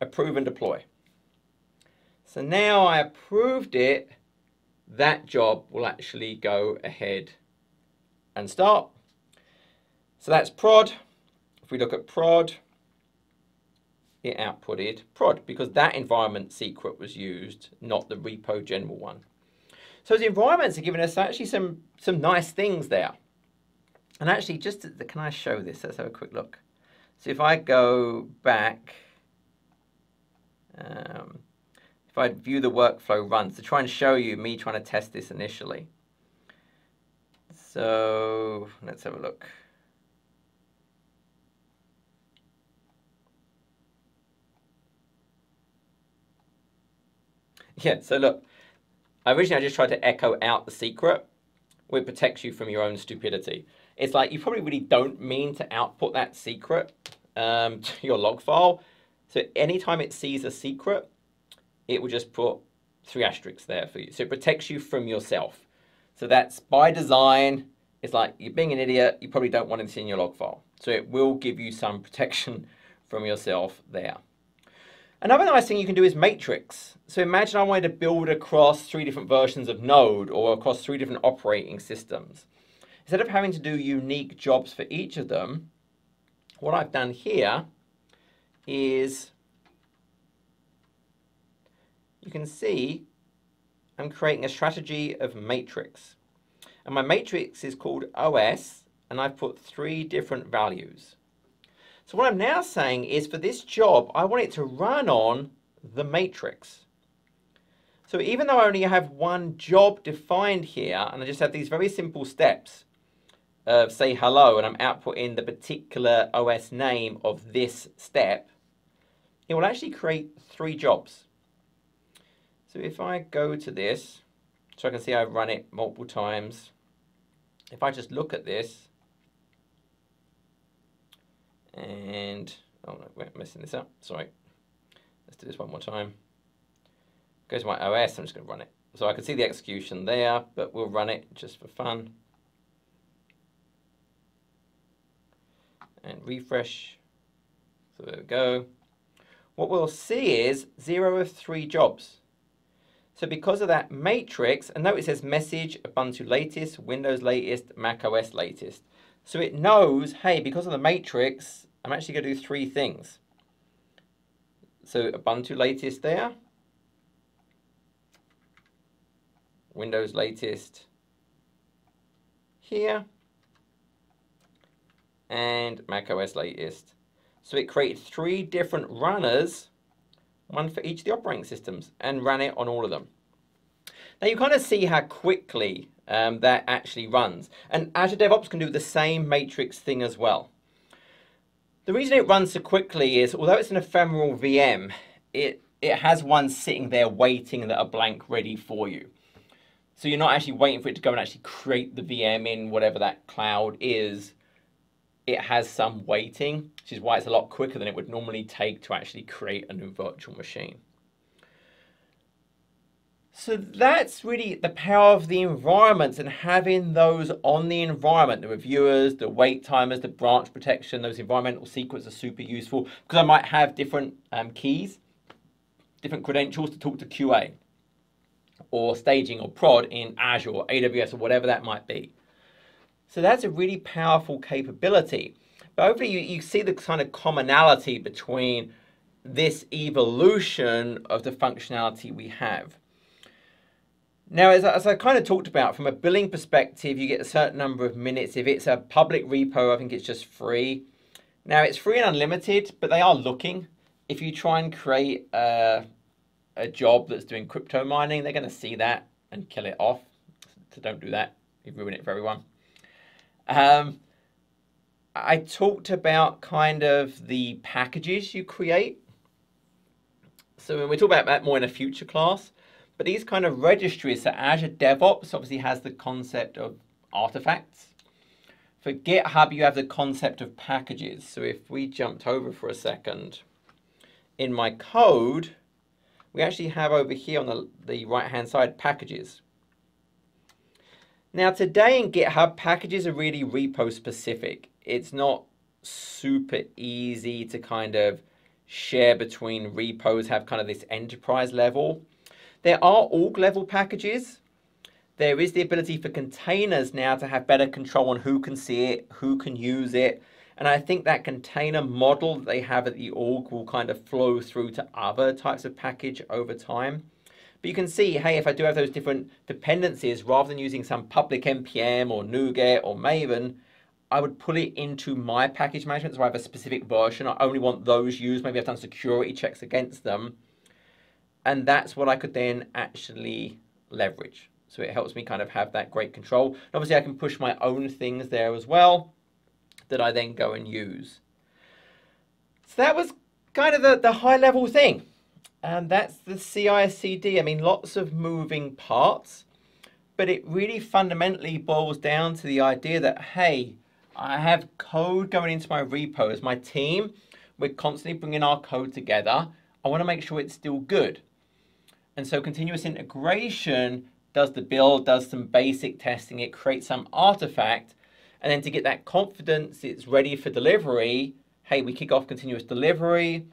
approve and deploy. So now I approved it, that job will actually go ahead and start. So that's prod. If we look at prod, it outputted prod because that environment secret was used, not the repo general one. So the environments are giving us actually some, some nice things there. And actually, just can I show this? Let's have a quick look. So if I go back, um, if I view the workflow runs to try and show you me trying to test this initially. So let's have a look. [LAUGHS] Yeah, so look, originally I just tried to echo out the secret, which protects you from your own stupidity. It's like you probably really don't mean to output that secret um, [LAUGHS] to your log file. So anytime it sees a secret, it will just put three asterisks there for you. So it protects you from yourself. So that's by design. It's like you're being an idiot. You probably don't want it in your log file. So it will give you some [LAUGHS] protection from yourself there. Another nice thing you can do is matrix. So imagine I wanted to build across three different versions of Node or across three different operating systems. Instead of having to do unique jobs for each of them, what I've done here is you can see I'm creating a strategy of matrix. And my matrix is called OS, and I've put three different values. So what I'm now saying is for this job, I want it to run on the matrix. So even though I only have one job defined here, and I just have these very simple steps of say hello, and I'm outputting the particular OS name of this step, it will actually create three jobs. So if I go to this, so I can see I've run it multiple times. If I just look at this, and, oh no, we're messing this up, sorry. Let's do this one more time. Go to my OS, I'm just to run it. So I can see the execution there, but we'll run it just for fun. And refresh. So there we go. What we'll see is zero of three jobs. So because of that matrix, and note it says message, Ubuntu latest, Windows latest, Mac OS latest. So it knows, hey, because of the matrix, I'm actually going to do three things. So Ubuntu latest there. Windows latest here. And macOS latest. So it created three different runners, one for each of the operating systems, and ran it on all of them. Now you kind of see how quickly um, that actually runs. And Azure DevOps can do the same matrix thing as well. The reason it runs so quickly is, although it's an ephemeral VM, it, it has one sitting there waiting that are blank ready for you. So you're not actually waiting for it to go and actually create the VM in whatever that cloud is. It has some waiting, which is why it's a lot quicker than it would normally take to actually create a new virtual machine. So that's really the power of the environments and having those on the environment, the reviewers, the wait timers, the branch protection, those environmental secrets are super useful because I might have different um, keys, different credentials to talk to QA or staging or prod in Azure or AWS or whatever that might be. So that's a really powerful capability. But hopefully you, you see the kind of commonality between this evolution of the functionality we have. Now, as, as I kind of talked about, from a billing perspective, you get a certain number of minutes. If it's a public repo, I think it's just free. Now, it's free and unlimited, but they are looking. If you try and create a, a job that's doing crypto mining, they're going to see that and kill it off. So don't do that. You ruin it for everyone. Um, I talked about kind of the packages you create. So when we talk about that more in a future class, but these kind of registries, so Azure DevOps obviously has the concept of artifacts. For GitHub, you have the concept of packages. So if we jumped over for a second, in my code, we actually have over here on the, the right-hand side packages. Now today in GitHub, packages are really repo specific. It's not super easy to kind of share between repos, have kind of this enterprise level. There are org level packages. There is the ability for containers now to have better control on who can see it, who can use it. And I think that container model that they have at the org will kind of flow through to other types of package over time. But you can see, hey, if I do have those different dependencies, rather than using some public NPM or NuGet or Maven, I would pull it into my package management. So I have a specific version. I only want those used. Maybe I've done security checks against them and that's what I could then actually leverage. So it helps me kind of have that great control. And obviously I can push my own things there as well that I then go and use. So that was kind of the, the high level thing. And that's the CI/CD. I mean, lots of moving parts, but it really fundamentally boils down to the idea that, hey, I have code going into my repos. My team, we're constantly bringing our code together. I want to make sure it's still good. And so continuous integration does the build, does some basic testing, it creates some artifact, and then to get that confidence it's ready for delivery, hey, we kick off continuous delivery,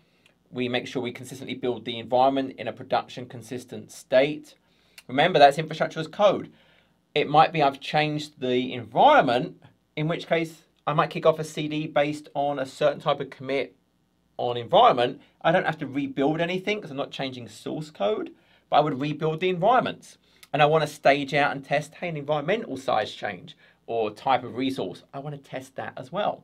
we make sure we consistently build the environment in a production consistent state. Remember, that's infrastructure as code. It might be I've changed the environment, in which case I might kick off a CD based on a certain type of commit on environment. I don't have to rebuild anything because I'm not changing source code but I would rebuild the environments. And I want to stage out and test, hey, an environmental size change or type of resource. I want to test that as well.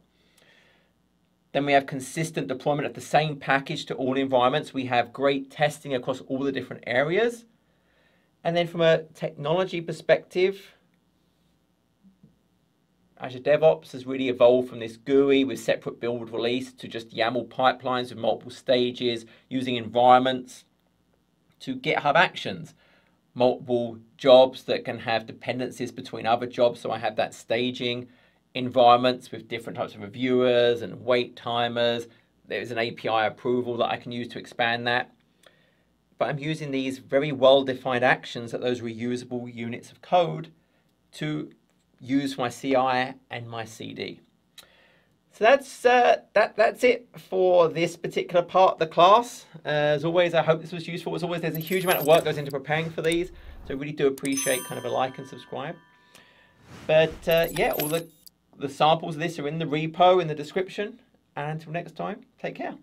Then we have consistent deployment of the same package to all environments. We have great testing across all the different areas. And then from a technology perspective, Azure DevOps has really evolved from this GUI with separate build release to just YAML pipelines with multiple stages using environments to GitHub Actions, multiple jobs that can have dependencies between other jobs. So I have that staging environments with different types of reviewers and wait timers. There's an API approval that I can use to expand that. But I'm using these very well-defined actions at those reusable units of code to use my CI and my CD. So that's uh, that that's it for this particular part of the class. Uh, as always, I hope this was useful. As always, there's a huge amount of work goes into preparing for these, so I really do appreciate kind of a like and subscribe. But uh, yeah, all the the samples of this are in the repo in the description. And until next time, take care.